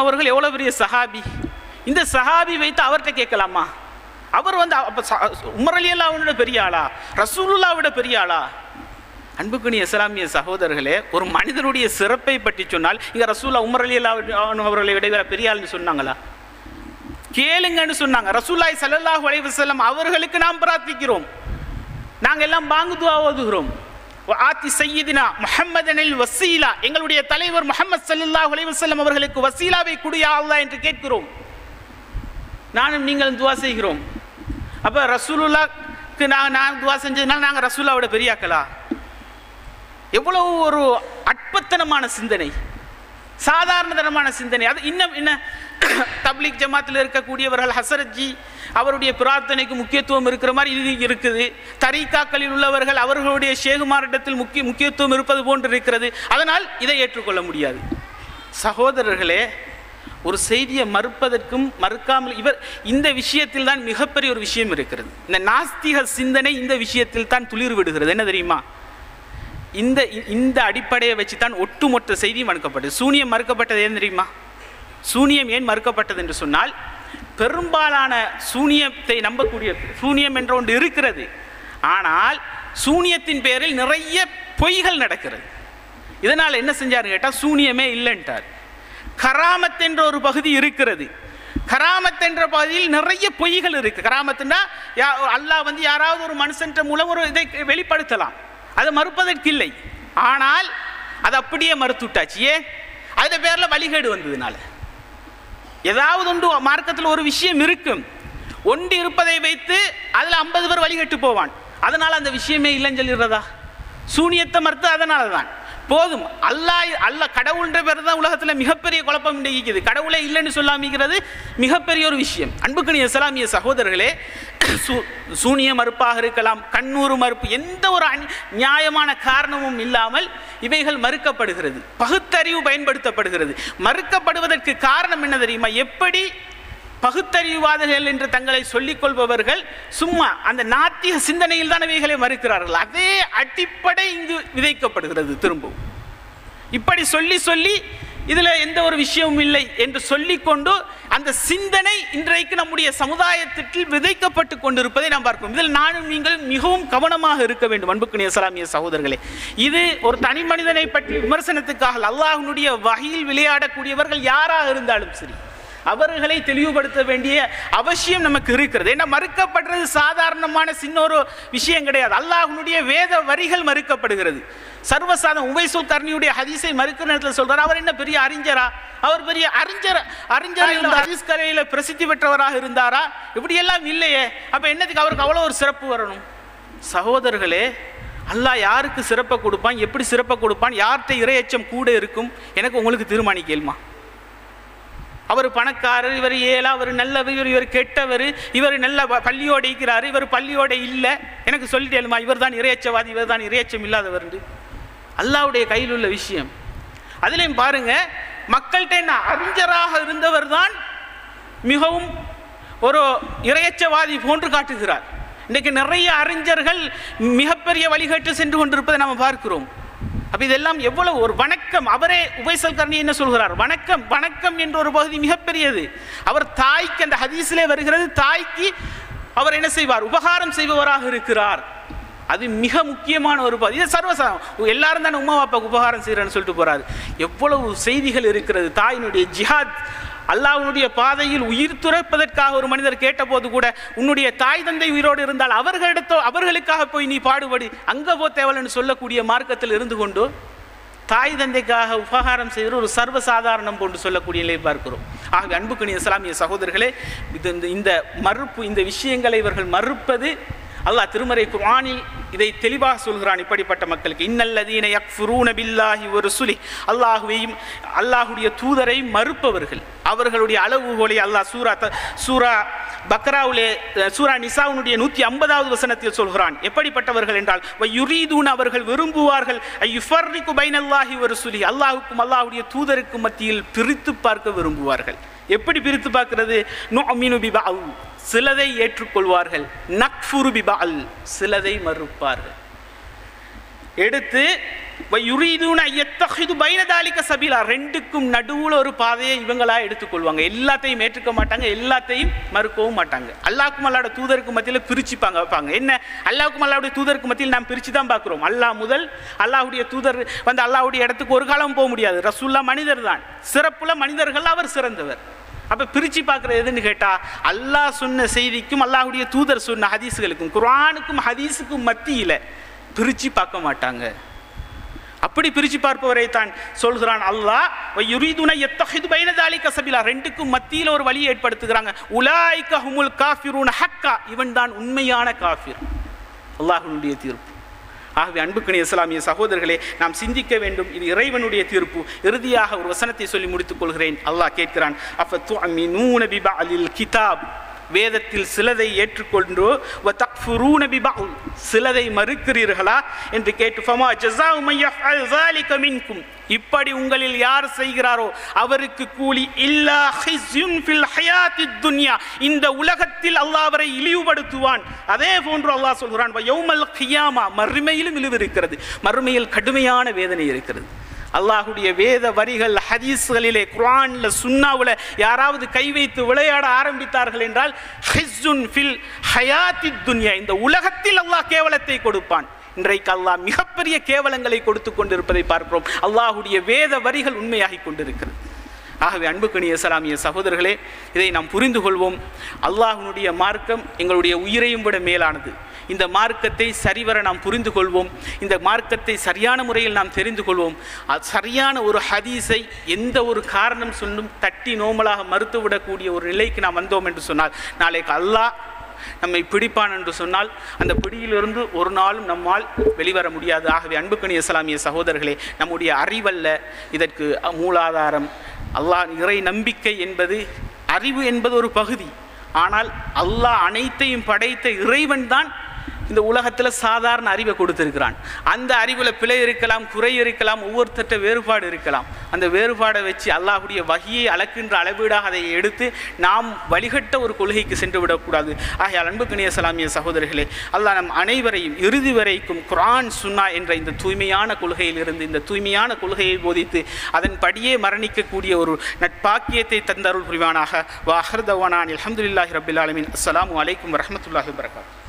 அவர்கள் எவ்வளோ பெரிய சஹாபி? இந்த சஹாபி வைத்து அவர்கிட்ட கேட்கலாமா? அவர் வந்து அப்போ உமர் அலி அல்லாஹ்விட பெரிய ஆளா? ரசூலுல்லா விட பெரிய ஆளா? அன்புக்குனி இஸ்லாமிய சகோதரர்களே ஒரு மனிதனுடைய சிறப்பை பற்றி சொன்னால் இங்கே ரசூல்லா உமர் அலி அவர்களை விட வேற பெரிய ஆள்னு சொன்னாங்களா? கேளுங்கன்னு சொன்னாங்க. ரசூல்லாய் ஸல்லல்லாஹு அலைஹி அவர்களுக்கு நாம் பிரார்த்திக்கிறோம். நாங்கள் எல்லாம் பாங்கு துவா ஓதுகிறோம் ஆத்தி சையீதினா முஹம்மதனில் வசீலா. எங்களுடைய தலைவர் முகமது ஸல்லல்லாஹு அலைவசல்லம் அவர்களுக்கு வசீலாவை குடு யா என்று கேட்கிறோம். நானும் நீங்களும் துவா செய்கிறோம். அப்போ ரசூலுல்லாக்கு நான் நான் துவா செஞ்சதுனால நாங்கள் ரசூலாவோட பெரியாக்களா? எவ்வளவு ஒரு அட்பத்தனமான அற்பத்தனமான சிந்தனை. சாதாரணதனமான சிந்தனை. அது இன்னும் என்ன தப்லீக் ஜமாத்தில் இருக்கக்கூடியவர்கள் ஹசரத்ஜி அவருடைய பிரார்த்தனைக்கு முக்கியத்துவம் இருக்கிற மாதிரி இது இருக்குது. தரீக்காக்களில் உள்ளவர்கள் அவர்களுடைய ஷேகுமாரிடத்தில் முக்கிய முக்கியத்துவம் இருப்பது போன்று இருக்கிறது. அதனால் இதை ஏற்றுக்கொள்ள முடியாது. சகோதரர்களே ஒரு செய்தியை மறுப்பதற்கும் மறுக்காமல் இவர் இந்த விஷயத்தில் தான் மிகப்பெரிய ஒரு விஷயம் இருக்கிறது. இந்த நாஸ்திக சிந்தனை இந்த விஷயத்தில் தான் துளிர் விடுகிறது. என்ன தெரியுமா? இந்த இந்த அடிப்படையை வச்சு தான் ஒட்டுமொத்த செய்தி மறுக்கப்பட்டது. சூனியம் மறுக்கப்பட்டது ஏன் தெரியுமா? சூனியம் ஏன் மறுக்கப்பட்டது என்று சொன்னால் பெரும்பாலான சூனியத்தை நம்பக்கூடிய சூனியம் என்ற ஒன்று இருக்கிறது. ஆனால் சூனியத்தின் பேரில் நிறைய பொய்கள் நடக்கிறது. இதனால் என்ன செஞ்சாரு கேட்டால் சூனியமே இல்லைன்ட்டார். கராமத் என்ற ஒரு பகுதி இருக்கிறது. கராமத் என்ற பகுதியில் நிறைய பொய்கள் இருக்குது கராமத்துனா யா அல்லாஹ் வந்து யாராவது ஒரு மனுஷன்ற மூலம் ஒரு இதை வெளிப்படுத்தலாம். அதை மறுப்பதற்கு இல்லை ஆனால் அது அப்படியே மறுத்துட்டாச்சு. ஏன்? அதில் பேரில் வழிகேடு வந்ததுனால. ஏதாவது ஒன்று மார்க்கத்தில் ஒரு விஷயம் இருக்கும். ஒன்று இருப்பதை வைத்து அதில் ஐம்பது பேர் வழிகட்டு போவான். அதனால் அந்த விஷயமே இல்லைன்னு சொல்லிடுறதா? சூனியத்தை மறுத்து அதனால தான் போதும். அல்லாஹ் அல்லாஹ் கடவுள்ன்ற பேர் தான் உலகத்தில் மிகப்பெரிய குழப்பம் நிகழ்கிறது கடவுளே இல்லைன்னு சொல்லாமிக்கிறது மிகப்பெரிய ஒரு விஷயம். அன்புக்கணி இஸ்லாமிய சகோதரர்களே சூ- சூனிய மறுப்பாக இருக்கலாம் கண்ணூறு மறுப்பு எந்த ஒரு நியாயமான காரணமும் இல்லாமல் இவைகள் மறுக்கப்படுகிறது. பகுத்தறிவு பயன்படுத்தப்படுகிறது. மறுக்கப்படுவதற்கு காரணம் என்ன தெரியுமா? எப்படி பகுத்தறிவாதிகள் என்று தங்களை சொல்லிக் கொள்பவர்கள் சும்மா அந்த நாத்திக சிந்தனையில் தான் இவைகளை மறுக்கிறார்கள். அதே அடிப்படை இங்கு விதைக்கப்படுகிறது திரும்பவும். இப்படி சொல்லி சொல்லி இதில் எந்த ஒரு விஷயமும் இல்லை என்று சொல்லிக்கொண்டு அந்த சிந்தனை இன்றைக்கு நம்முடைய சமுதாயத்திற்குள் விதைக்கப்பட்டு கொண்டிருப்பதை நாம் பார்க்கிறோம். இதில் நானும் நீங்கள் மிகவும் கவனமாக இருக்க வேண்டும் அன்புக்கு இஸ்லாமிய சகோதரர்களே. இது ஒரு தனி மனிதனை பற்றி விமர்சனத்துக்காக அல்லாஹனுடைய வகையில் விளையாடக்கூடியவர்கள் யாராக இருந்தாலும் சரி அவர்களை தெளிவுபடுத்த வேண்டிய அவசியம் நமக்கு இருக்கிறது. ஏன்னா மறுக்கப்படுறது சாதாரணமான சின்ன ஒரு விஷயம் கிடையாது. அல்லாஹ்வுடைய வேத வரிகள் மறுக்கப்படுகிறது. சர்வசாதம் உபைசுல் கர்ணியுடைய ஹதீஸை மறுக்கிற நேரத்தில் சொல்றார். அவர் என்ன பெரிய அறிஞரா? அவர் பெரிய அறிஞர் அறிஞர் இந்த ஹதீஸ் கரையில பிரசித்தி பெற்றவராக இருந்தாரா? இப்படியெல்லாம் இல்லையே. அப்ப என்னத்துக்கு அவருக்கு அவ்வளோ ஒரு சிறப்பு வரணும்? சகோதரர்களே அல்லாஹ் யாருக்கு சிறப்பை கொடுப்பான்? எப்படி சிறப்பை கொடுப்பான்? யார்கிட்ட இரையச்சம் கூட இருக்கும்? எனக்கு உங்களுக்கு தீர்மானிக்கலுமா அவர் பணக்காரர் இவர் ஏழா அவர் நல்லவர் இவர் இவர் கெட்டவர் இவர் நல்ல பள்ளியோடு பள்ளியோட இருக்கிறார் இவர் பள்ளியோட இல்லை. எனக்கு சொல்லிட்டேலுமா இவர் தான் இறையச்சவாதி இவர் தான் இறையச்சம் இல்லாதவர் அல்லாவுடைய கையில் உள்ள விஷயம். அதுலேயும் பாருங்க மக்கள்கிட்ட என்ன அறிஞராக இருந்தவர் தான் மிகவும் ஒரு இறையச்சவாதி போன்று காட்டுகிறார். இன்றைக்கு நிறைய அறிஞர்கள் மிகப்பெரிய வழிகட்டு சென்று கொண்டிருப்பதை நாம் பார்க்கிறோம். அப்போ இதெல்லாம் எவ்வளவு ஒரு வணக்கம். அவரே உபைசல் கர்ணி என்ன சொல்கிறார்? வணக்கம் வணக்கம் என்ற ஒரு பகுதி மிகப்பெரியது. அவர் தாய்க்கு அந்த ஹதீஸிலே வருகிறது தாய்க்கு அவர் என்ன செய்வார்? உபகாரம் செய்பவராக இருக்கிறார். அது மிக முக்கியமான ஒரு பகுதி. இது சர்வசாதம் எல்லாரும் தானே உமா பாப்பாக்கு உபகாரம் செய்கிறேன்னு சொல்லிட்டு போகிறாரு எவ்வளவு செய்திகள் இருக்கிறது. தாயினுடைய ஜிஹாத் அல்லாஹ்வுடைய பாதையில் உயிர் துறப்பதற்காக ஒரு மனிதர் கேட்டபோது கூட உன்னுடைய தாய் தந்தை உயிரோடு இருந்தால் அவர்களிடத்தோ அவர்களுக்காக போய் நீ பாடுபடி அங்கே போ தேவலன்னு சொல்லக்கூடிய மார்க்கத்தில் இருந்து கொண்டு தாய் தந்தைக்காக உபகாரம் செய்கிற ஒரு சர்வசாதாரணம் போன்று சொல்லக்கூடிய நிலையை பார்க்கிறோம். ஆகவே அன்புக்கணி இஸ்லாமிய சகோதரர்களே இது இந்த- இந்த மறுப்பு இந்த விஷயங்களை இவர்கள் மறுப்பது அல்லாஹ் திருமறை குர்ஆனில் இதை தெளிவாக சொல்கிறான் இப்படிப்பட்ட மக்களுக்கு. இன்னல்லதீன யக்ஃபுரூன பில்லாஹி ஒரு சுலி அல்லாஹுவையும் அல்லாஹுடைய தூதரை மறுப்பவர்கள். அவர்களுடைய அளவுகோலை அல்லாஹ் சூரா த- சூரா பக்ராவுலே சூரா நிசாவுனுடைய நூற்றி ஐம்பதாவது வசனத்தில் சொல்கிறான். எப்படிப்பட்டவர்கள் என்றால் யுரீதூன் அவர்கள் விரும்புவார்கள் யுஃபர்ரிக்கு பைனல்லாஹி ஒரு சுலி அல்லாஹுக்கும் அல்லாஹுடைய தூதருக்கும் மத்தியில் பிரித்து பார்க்க விரும்புவார்கள். எப்படி பிரித்து பார்க்கிறது? நுஅமினு பிபஅல் சிலதை ஏற்றுக்கொள்வார்கள். நக்ஃபுரு பிபஅல் சிலதை மறுப்பார்கள். எடுத்து யுரீதுன ஐயத்தஹிது பைனதாலிக்க சபீலா. ரெண்டுக்கும் நடுவுல ஒரு பாதையை இவங்களா எடுத்துக்கொள்வாங்க. எல்லாத்தையும் ஏற்றுக்க மாட்டாங்க எல்லாத்தையும் மறுக்கவும் மாட்டாங்க. அல்லாஹ்க்கும் அல்லாட தூதருக்கு மத்தியில் பிரிச்சுப்பாங்க வைப்பாங்க. என்ன? அல்லாஹ்க்கும் அல்லாவுடைய தூதருக்கு மத்தியில் நாம் பிரிச்சு தான் பார்க்குறோம். அல்லாஹ் முதல் அல்லாஹுடைய தூதர் வந்து அல்லாஹ்வுடைய இடத்துக்கு ஒரு காலம் போக முடியாது. ரசூல்லா மனிதர் தான். சிறப்புல மனிதர்கள் அவர் சிறந்தவர். அப்போ பிரித்து பார்க்குறது எதுன்னு கேட்டால் அல்லாஹ் சொன்ன செய்திக்கும் அல்லாஹுடைய தூதர் சொன்ன ஹதீஸுகளுக்கும் குரானுக்கும் ஹதீஸுக்கும் மத்தியில் பிரிச்சு பார்க்க மாட்டாங்க. அப்படி பிரிச்சு பார்ப்பவரை தான் சொல்கிறான் அல்லாஹ் யுரீதுன யத்தஹிது பைனதாலி கசபிலா ரெண்டுக்கும் மத்தியில் ஒரு வழியை ஏற்படுத்துகிறாங்க. உலாய்க ஹுமுல் காஃபிரூன ஹக்கா. இவன் தான் உண்மையான காஃபிர். அல்லாஹனுடைய தீர்ப்பு. ஆகவே அன்புக்கணி இஸ்லாமிய சகோதரர்களே நாம் சிந்திக்க வேண்டும். இது இறைவனுடைய தீர்ப்பு. இறுதியாக ஒரு வசனத்தை சொல்லி முடித்துக் கொள்கிறேன். அல்லாஹ் கேட்கிறான் அப்ப துஅமினூன பிபஅலில் கிதாப்? வேதத்தில் சிலதை ஏற்றுக்கொண்டோ வ சிலதை மறுக்கிறீர்களா? என்று கேட்டு இப்படி உங்களில் யார் செய்கிறாரோ அவருக்கு கூலி இல்லா ஃபில் துன்யா இந்த உலகத்தில் அல்லாஹ் அவரை இழிவுபடுத்துவான். அதே போன்று அல்லாஹ் சொல்கிறான் மறுமையிலும் இழிவு இருக்கிறது. மறுமையில் கடுமையான வேதனை இருக்கிறது. அல்லாஹுடைய வேத வரிகள் ஹதீஸ்களிலே குரானில் சுன்னாவில் யாராவது கை வைத்து விளையாட ஆரம்பித்தார்கள் என்றால் ஹிஸ்ஸுன் ஃபில் ஹயாத்தி துன்யா இந்த உலகத்தில் அல்லாஹ் கேவலத்தை கொடுப்பான். இன்றைக்கு அல்லாஹ் மிகப்பெரிய கேவலங்களை கொடுத்து கொண்டிருப்பதை பார்க்கிறோம். அல்லாஹுடைய வேத வரிகள் உண்மையாகி கொண்டிருக்கிறது. ஆகவே அன்புக்கணிய இஸ்லாமிய சகோதரர்களே இதை நாம் புரிந்து கொள்வோம். அல்லாஹினுடைய மார்க்கம் எங்களுடைய உயிரையும் விட மேலானது. இந்த மார்க்கத்தை சரிவர நாம் புரிந்து கொள்வோம். இந்த மார்க்கத்தை சரியான முறையில் நாம் தெரிந்து கொள்வோம். அது சரியான ஒரு ஹதீஸை எந்த ஒரு காரணம் சொல்லும் தட்டி நோமலாக மறுத்துவிடக்கூடிய ஒரு நிலைக்கு நாம் வந்தோம் என்று சொன்னால் நாளைக்கு அல்லாஹ் நம்மை பிடிப்பான் என்று சொன்னால் அந்த பிடியிலிருந்து ஒரு நாளும் நம்மால் வெளிவர முடியாது. ஆகவே அன்புக்கணி இஸ்லாமிய சகோதரர்களே நம்முடைய அறிவல்ல. இதற்கு மூலாதாரம் அல்லாஹ் இறை நம்பிக்கை என்பது அறிவு என்பது ஒரு பகுதி. ஆனால் அல்லாஹ் அனைத்தையும் படைத்த இறைவன் தான் இந்த உலகத்தில் சாதாரண அறிவை கொடுத்துருக்கிறான். அந்த அறிவில் பிழை இருக்கலாம் குறை இருக்கலாம் ஒவ்வொருத்தட்ட வேறுபாடு இருக்கலாம். அந்த வேறுபாடை வச்சு அல்லாஹுடைய வகையை அளக்கின்ற அளவீடாக அதை எடுத்து நாம் வழிகட்ட ஒரு கொள்கைக்கு சென்று விடக்கூடாது. ஆகையால் அன்புக்கணிய சலாமிய சகோதரர்களே அல்லாஹ் நம் அனைவரையும் இறுதி வரைக்கும் குரான் சுன்னா என்ற இந்த தூய்மையான கொள்கையிலிருந்து இந்த தூய்மையான கொள்கையை போதித்து அதன்படியே மரணிக்கக்கூடிய ஒரு நட்பாக்கியத்தை தந்தருள் புரிவானாக. வாஹர்தவானான் அலமதுல்லாஹி ரபில் ஆலமின். அஸ்லாம் அலைக்கும் வரமத்துல்லாஹி வரகாத்து